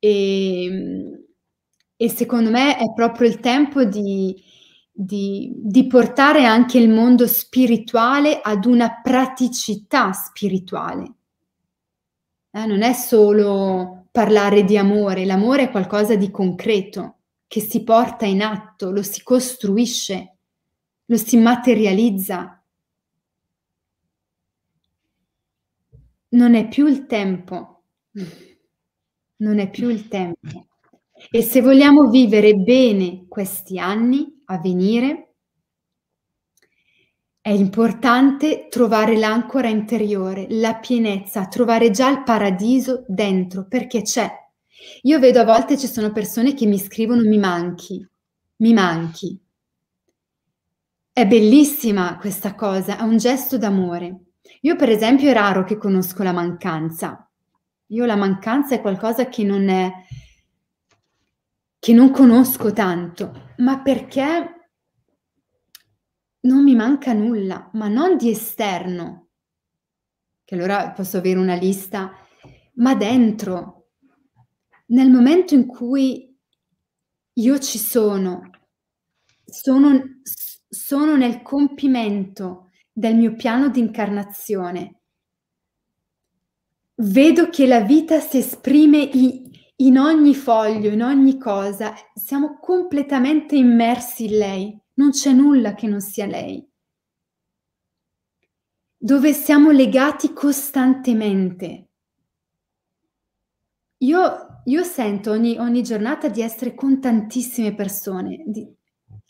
E, e secondo me è proprio il tempo di, di, di, portare anche il mondo spirituale ad una praticità spirituale. Eh, non è solo parlare di amore, l'amore è qualcosa di concreto che si porta in atto, lo si costruisce, lo si materializza. Non è più il tempo, *laughs* non è più il tempo e se vogliamo vivere bene questi anni a venire, è importante trovare l'ancora interiore, la pienezza, trovare già il paradiso dentro, perché c'è. Io vedo a volte ci sono persone che mi scrivono mi manchi, mi manchi. È bellissima questa cosa, è un gesto d'amore. Io per esempio è raro che conosco la mancanza. Io la mancanza è qualcosa che non è che non conosco tanto, ma perché non mi manca nulla, ma non di esterno, che allora posso avere una lista, ma dentro, nel momento in cui io ci sono, sono, sono nel compimento del mio piano di incarnazione, vedo che la vita si esprime in ogni foglio, in ogni cosa, siamo completamente immersi in lei, non c'è nulla che non sia lei. dove siamo legati costantemente. Io, io sento ogni, ogni, giornata di essere con tantissime persone, di,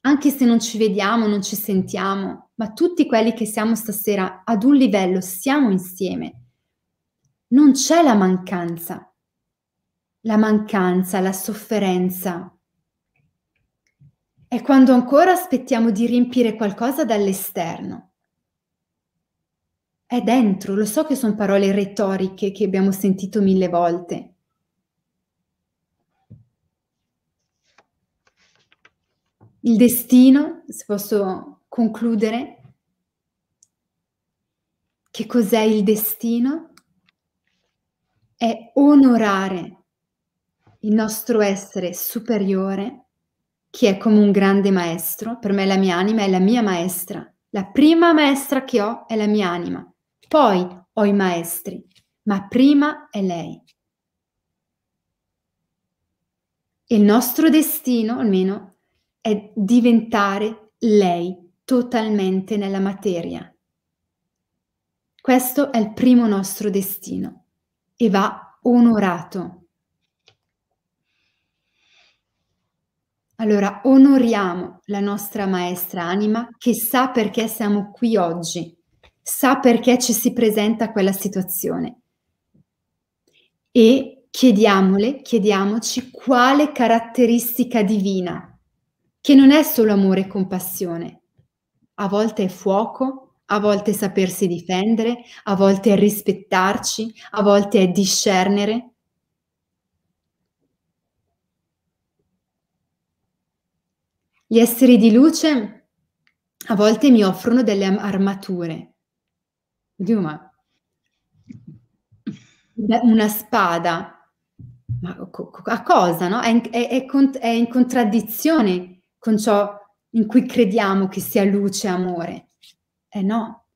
anche se non ci vediamo, non ci sentiamo, ma tutti quelli che siamo stasera ad un livello siamo insieme. Non c'è la mancanza, la mancanza, la sofferenza. È quando ancora aspettiamo di riempire qualcosa dall'esterno. È dentro, lo so che sono parole retoriche che abbiamo sentito mille volte, il destino, se posso concludere, che cos'è il destino? È onorare il nostro essere superiore, che è come un grande maestro. Per me la mia anima è la mia maestra. La prima maestra che ho è la mia anima. Poi ho i maestri, ma prima è lei. Il nostro destino, almeno è diventare lei totalmente nella materia. Questo è il primo nostro destino e va onorato. Allora onoriamo la nostra maestra anima che sa perché siamo qui oggi, sa perché ci si presenta quella situazione e chiediamole, chiediamoci quale caratteristica divina che non è solo amore e compassione. A volte è fuoco, a volte è sapersi difendere, a volte è rispettarci, a volte è discernere. Gli esseri di luce a volte mi offrono delle armature. Ma una spada, ma a cosa? No? È, è, è, è in contraddizione con ciò in cui crediamo che sia luce e amore. Eh no.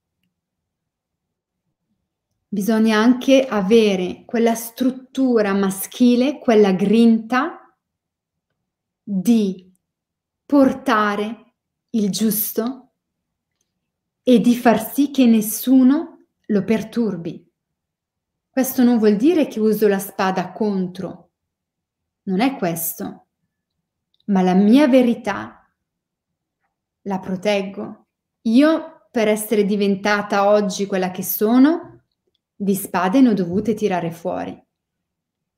Bisogna anche avere quella struttura maschile, quella grinta di portare il giusto e di far sì che nessuno lo perturbi. Questo non vuol dire che uso la spada contro, non è questo ma la mia verità la proteggo. Io, per essere diventata oggi quella che sono, di spade ne ho dovute tirare fuori.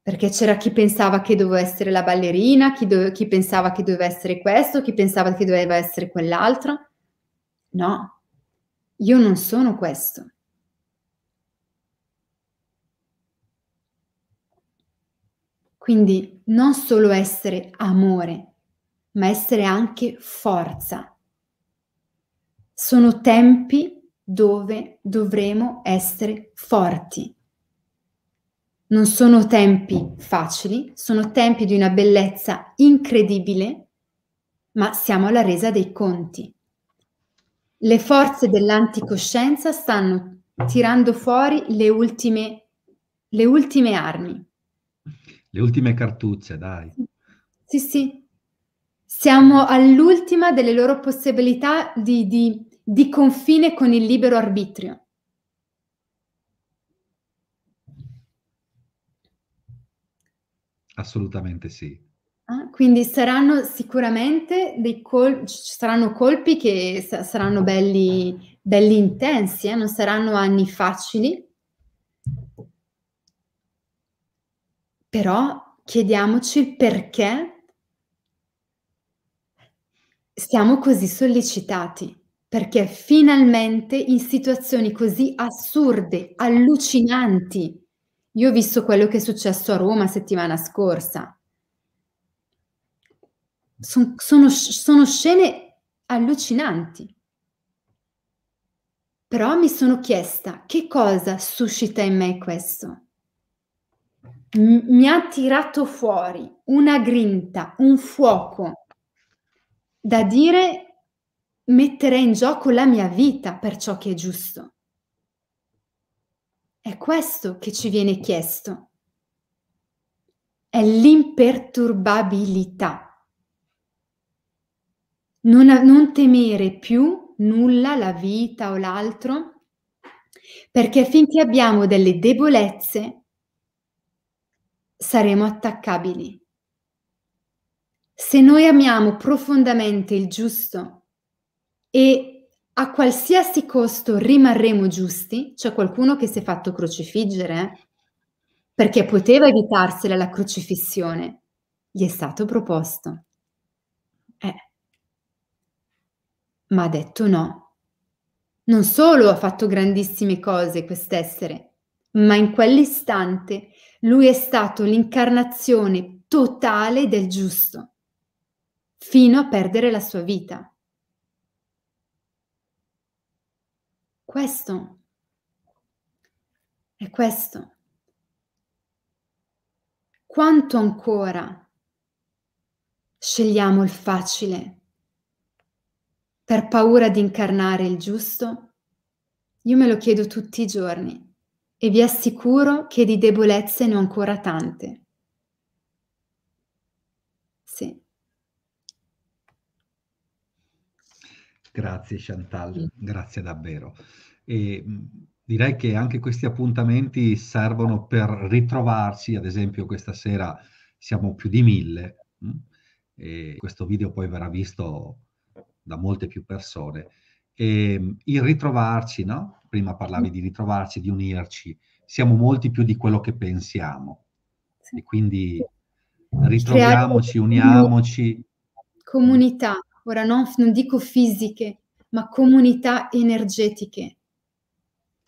Perché c'era chi pensava che dovevo essere la ballerina, chi, dove, chi pensava che doveva essere questo, chi pensava che doveva essere quell'altro. No, io non sono questo. Quindi non solo essere amore, ma essere anche forza. Sono tempi dove dovremo essere forti. Non sono tempi facili, sono tempi di una bellezza incredibile, ma siamo alla resa dei conti. Le forze dell'anticoscienza stanno tirando fuori le ultime, le ultime armi. Le ultime cartucce, dai. Sì, sì, siamo all'ultima delle loro possibilità di, di, di confine con il libero arbitrio. Assolutamente sì. Ah, quindi saranno sicuramente dei colpi, ci saranno colpi che sa- saranno belli, belli intensi, eh? non saranno anni facili, però chiediamoci il perché siamo così sollecitati perché finalmente in situazioni così assurde, allucinanti, io ho visto quello che è successo a Roma settimana scorsa. Son, sono, sono scene allucinanti. Però mi sono chiesta che cosa suscita in me questo. Mi ha tirato fuori una grinta, un fuoco da dire mettere in gioco la mia vita per ciò che è giusto. È questo che ci viene chiesto. È l'imperturbabilità. Non, non temere più nulla, la vita o l'altro, Perché finché abbiamo delle debolezze, saremo attaccabili. Se noi amiamo profondamente il giusto e a qualsiasi costo rimarremo giusti, c'è qualcuno che si è fatto crocifiggere, perché poteva evitarsela la crocifissione, gli è stato proposto. Eh. Ma ha detto no. Non solo ha fatto grandissime cose quest'essere, ma in quell'istante lui è stato l'incarnazione totale del giusto, fino a perdere la sua vita. Questo è questo. Quanto ancora scegliamo il facile per paura di incarnare il giusto? Io me lo chiedo tutti i giorni e vi assicuro che di debolezze ne ho ancora tante. Sì. Grazie Chantal, grazie davvero. E direi che anche questi appuntamenti servono per ritrovarsi, ad esempio questa sera siamo più di mille e questo video poi verrà visto da molte più persone. E il ritrovarci, no? Prima parlavi di ritrovarci, di unirci, siamo molti più di quello che pensiamo. E quindi ritroviamoci, uniamoci. Comunità, ora non, non dico fisiche, ma comunità energetiche.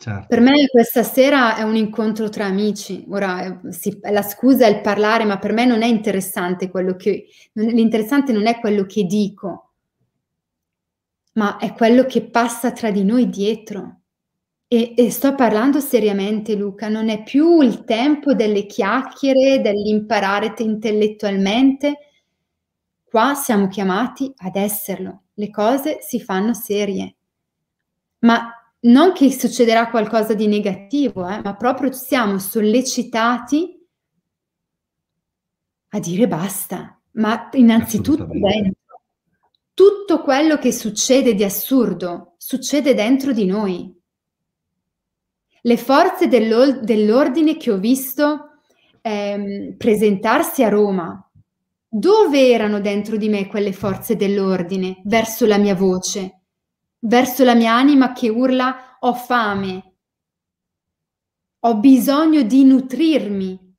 Certo. Per me questa sera è un incontro tra amici. Ora sì, la scusa è il parlare, ma per me non è interessante quello che l'interessante non è quello che dico, ma è quello che passa tra di noi dietro. E, e sto parlando seriamente, Luca, non è più il tempo delle chiacchiere, dell'imparare intellettualmente. Qua siamo chiamati ad esserlo le cose si fanno serie. Ma non che succederà qualcosa di negativo, eh, ma proprio siamo sollecitati a dire basta, ma innanzitutto dentro. Tutto quello che succede di assurdo succede dentro di noi. Le forze dell'ordine che ho visto ehm, presentarsi a Roma, dove erano dentro di me quelle forze dell'ordine verso la mia voce, verso la mia anima che urla ho fame, ho bisogno di nutrirmi,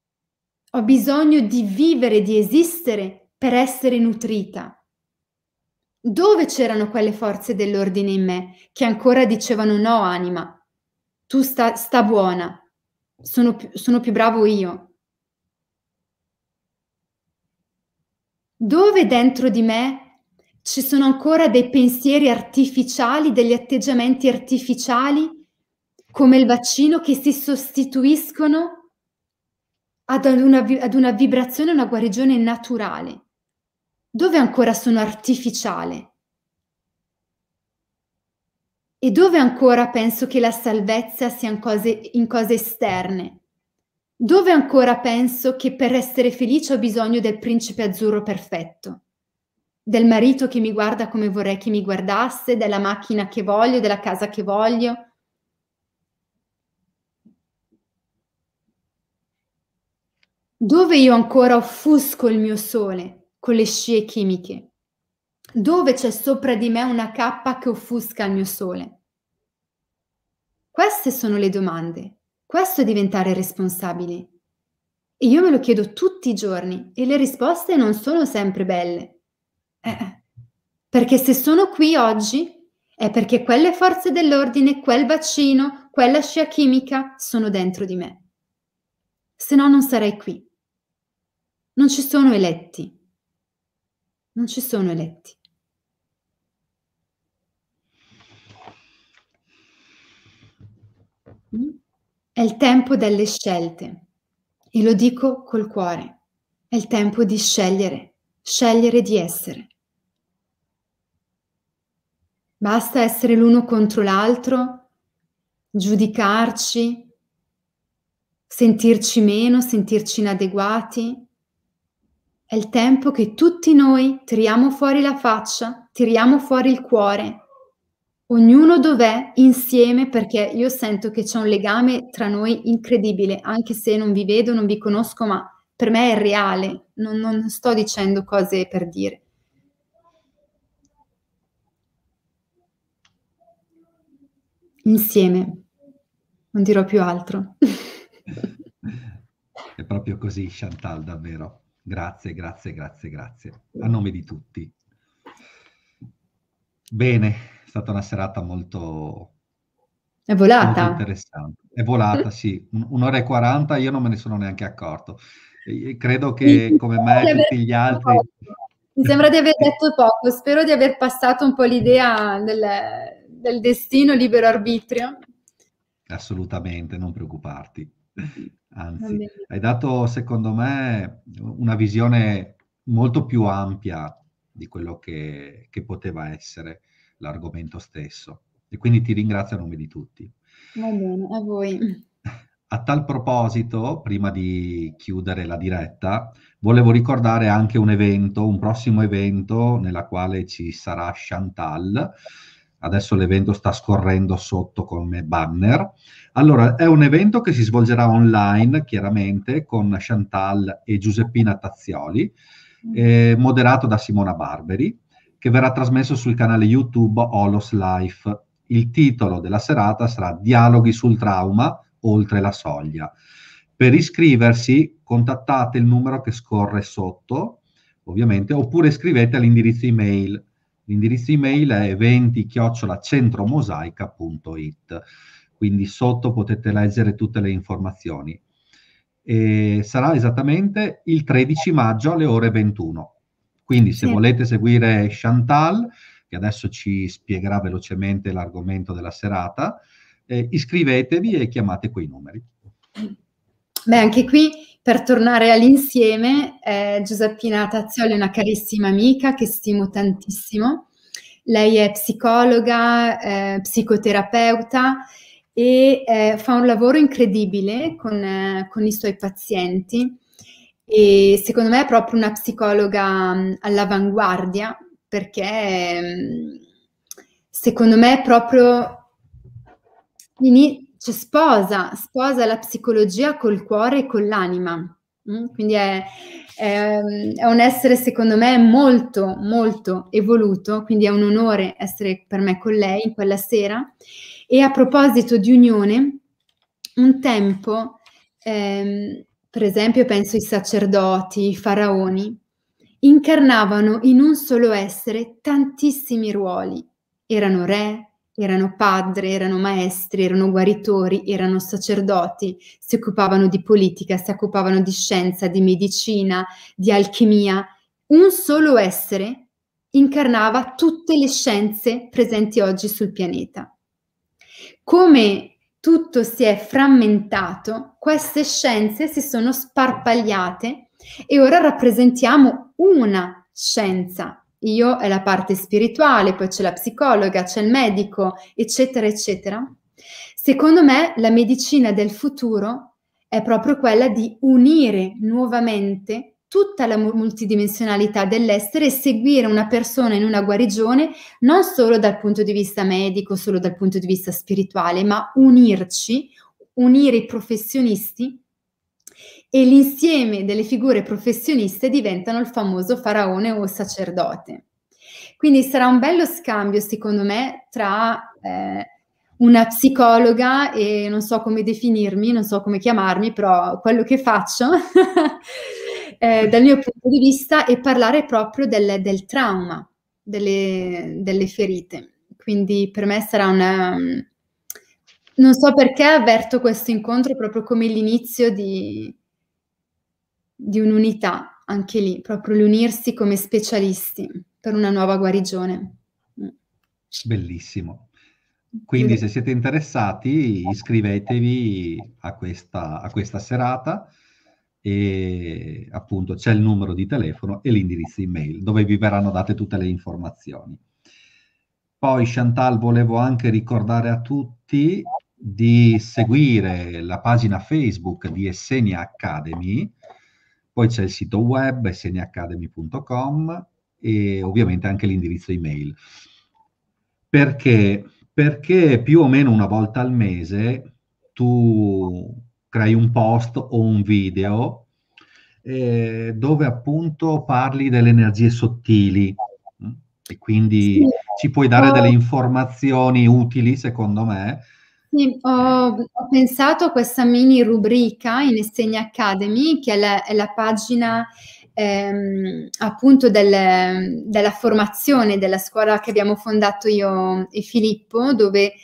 ho bisogno di vivere, di esistere per essere nutrita. Dove c'erano quelle forze dell'ordine in me che ancora dicevano no anima, tu sta, sta buona, sono sono più bravo io, dove dentro di me ci sono ancora dei pensieri artificiali, degli atteggiamenti artificiali, come il vaccino, che si sostituiscono ad una, ad una vibrazione, una guarigione naturale. Dove ancora sono artificiale? E dove ancora penso che la salvezza sia in cose, in cose esterne? Dove ancora penso che per essere felice ho bisogno del principe azzurro perfetto, del marito che mi guarda come vorrei che mi guardasse, della macchina che voglio, della casa che voglio. Dove io ancora offusco il mio sole con le scie chimiche? Dove c'è sopra di me una cappa che offusca il mio sole? Queste sono le domande questo è diventare responsabili. E io me lo chiedo tutti i giorni e le risposte non sono sempre belle. Eh, perché se sono qui oggi è perché quelle forze dell'ordine, quel vaccino, quella scia chimica sono dentro di me. Se no non sarei qui. Non ci sono eletti. Non ci sono eletti. È il tempo delle scelte e lo dico col cuore. È il tempo di scegliere, scegliere di essere. Basta essere l'uno contro l'altro, giudicarci, sentirci meno, sentirci inadeguati. È il tempo che tutti noi tiriamo fuori la faccia, tiriamo fuori il cuore ognuno dov'è insieme perché io sento che c'è un legame tra noi incredibile, anche se non vi vedo, non vi conosco, ma per me è reale, non, non sto dicendo cose per dire. Insieme, non dirò più altro. *laughs* È proprio così, Chantal, davvero. Grazie, grazie, grazie, grazie. A nome di tutti. Bene, è stata una serata molto, è volata. molto interessante. È volata, sì, un'ora e quaranta, io non me ne sono neanche accorto. Credo che come me e tutti gli altri... Mi sembra di aver detto poco, spero di aver passato un po' l'idea del, del destino libero arbitrio. Assolutamente, non preoccuparti. Anzi, hai dato, secondo me, una visione molto più ampia di quello che, che poteva essere l'argomento stesso. E quindi ti ringrazio a nome di tutti. Va bene, a voi. A tal proposito, prima di chiudere la diretta, volevo ricordare anche un evento, un prossimo evento nella quale ci sarà Chantal. Adesso l'evento sta scorrendo sotto come banner. Allora, è un evento che si svolgerà online, chiaramente, con Chantal e Giuseppina Tazzioli eh, moderato da Simona Barberi, che verrà trasmesso sul canale YouTube Olos Life. Il titolo della serata sarà Dialoghi sul trauma oltre la soglia. Per iscriversi contattate il numero che scorre sotto, ovviamente, oppure scrivete all'indirizzo email. L'indirizzo email è eventi-centromosaica.it, quindi sotto potete leggere tutte le informazioni e sarà esattamente il 13 maggio alle ore 21. Quindi se sì. volete seguire Chantal, che adesso ci spiegherà velocemente l'argomento della serata, eh, iscrivetevi e chiamate quei numeri. Beh, anche qui per tornare all'insieme, eh, Giuseppina Tazzioli è una carissima amica che stimo tantissimo. Lei è psicologa, eh, psicoterapeuta e eh, fa un lavoro incredibile con, eh, con, i suoi pazienti e secondo me è proprio una psicologa mh, all'avanguardia perché mh, secondo me è proprio in, cioè, sposa, sposa la psicologia col cuore e con l'anima. Mh? Quindi è, è, è, un essere secondo me molto molto evoluto, quindi è un onore essere per me con lei in quella sera e a proposito di unione, un tempo, ehm, per esempio penso ai sacerdoti, i faraoni, incarnavano in un solo essere tantissimi ruoli. Erano re, erano padri, erano maestri, erano guaritori, erano sacerdoti, si occupavano di politica, si occupavano di scienza, di medicina, di alchimia. Un solo essere incarnava tutte le scienze presenti oggi sul pianeta come tutto si è frammentato, queste scienze si sono sparpagliate e ora rappresentiamo una scienza. Io è la parte spirituale, poi c'è la psicologa, c'è il medico, eccetera, eccetera. Secondo me la medicina del futuro è proprio quella di unire nuovamente tutta la multidimensionalità dell'essere e seguire una persona in una guarigione non solo dal punto di vista medico, solo dal punto di vista spirituale, ma unirci, unire i professionisti e l'insieme delle figure professioniste diventano il famoso faraone o sacerdote. Quindi sarà un bello scambio, secondo me, tra eh, una psicologa e non so come definirmi, non so come chiamarmi, però quello che faccio *laughs* eh, dal mio punto di vista e parlare proprio del, del trauma, delle, delle, ferite. Quindi per me sarà una... Non so perché avverto questo incontro proprio come l'inizio di, di un'unità, anche lì, proprio l'unirsi come specialisti per una nuova guarigione. Bellissimo. Quindi se siete interessati iscrivetevi a questa, a questa serata e appunto c'è il numero di telefono e l'indirizzo email dove vi verranno date tutte le informazioni. Poi Chantal volevo anche ricordare a tutti di seguire la pagina Facebook di Essenia Academy, poi c'è il sito web esseniacademy.com e ovviamente anche l'indirizzo email. Perché? perché più o meno una volta al mese tu crei un post o un video eh, dove appunto parli delle energie sottili mm? e quindi sì. ci puoi dare delle informazioni utili secondo me sì, ho, ho, pensato a questa mini rubrica in Essegna Academy, che è la, è la pagina ehm, appunto del, della formazione della scuola che abbiamo fondato io e Filippo, dove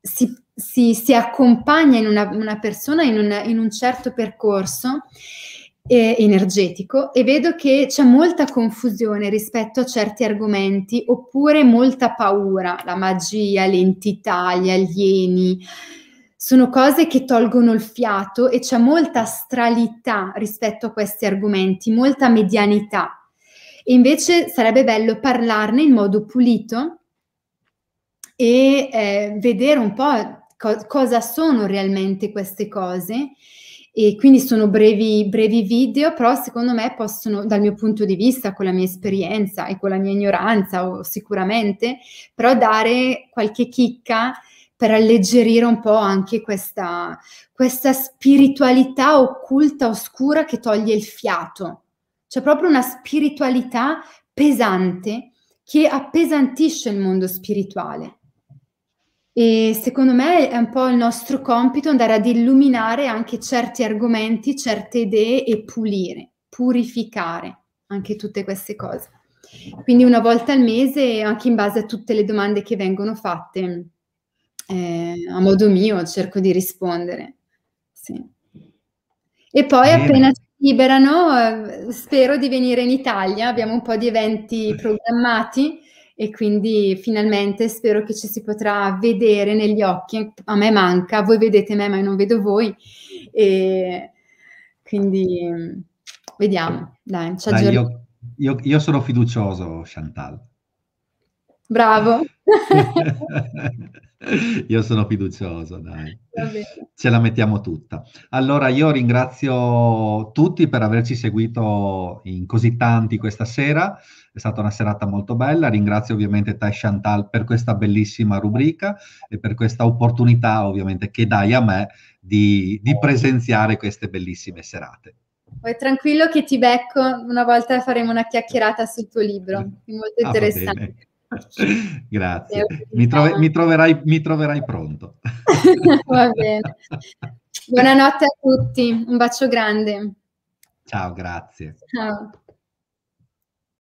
si, si, si accompagna in una, una persona in, una, in un certo percorso eh, energetico e vedo che c'è molta confusione rispetto a certi argomenti oppure molta paura, la magia, l'entità, gli alieni. Sono cose che tolgono il fiato e c'è molta astralità rispetto a questi argomenti, molta medianità. E invece sarebbe bello parlarne in modo pulito e eh, vedere un po' co- cosa sono realmente queste cose e quindi sono brevi, brevi video, però secondo me possono, dal mio punto di vista, con la mia esperienza e con la mia ignoranza, o sicuramente, però dare qualche chicca per alleggerire un po' anche questa, questa spiritualità occulta, oscura che toglie il fiato. C'è proprio una spiritualità pesante che appesantisce il mondo spirituale. E secondo me è un po' il nostro compito andare ad illuminare anche certi argomenti, certe idee e pulire, purificare anche tutte queste cose. Quindi una volta al mese, anche in base a tutte le domande che vengono fatte, eh, a modo mio cerco di rispondere. Sì. E poi Bene. appena si liberano, eh, spero di venire in Italia, abbiamo un po' di eventi programmati e quindi finalmente spero che ci si potrà vedere negli occhi. A me manca, voi vedete me ma non vedo voi e quindi vediamo, dai, ci dai io, io, io sono fiducioso Chantal. Bravo. *laughs* Io sono fiducioso, dai. Ce la mettiamo tutta. Allora, io ringrazio tutti per averci seguito in così tanti questa sera. È stata una serata molto bella. Ringrazio ovviamente te, Chantal, per questa bellissima rubrica e per questa opportunità, ovviamente, che dai a me di, di presenziare queste bellissime serate. Poi tranquillo che ti becco, una volta faremo una chiacchierata sul tuo libro, è molto ah, interessante. *laughs* Grazie, mi, trove, mi, troverai, mi troverai pronto. *laughs* Va bene. Buonanotte a tutti, un bacio grande. Ciao, grazie. Ciao.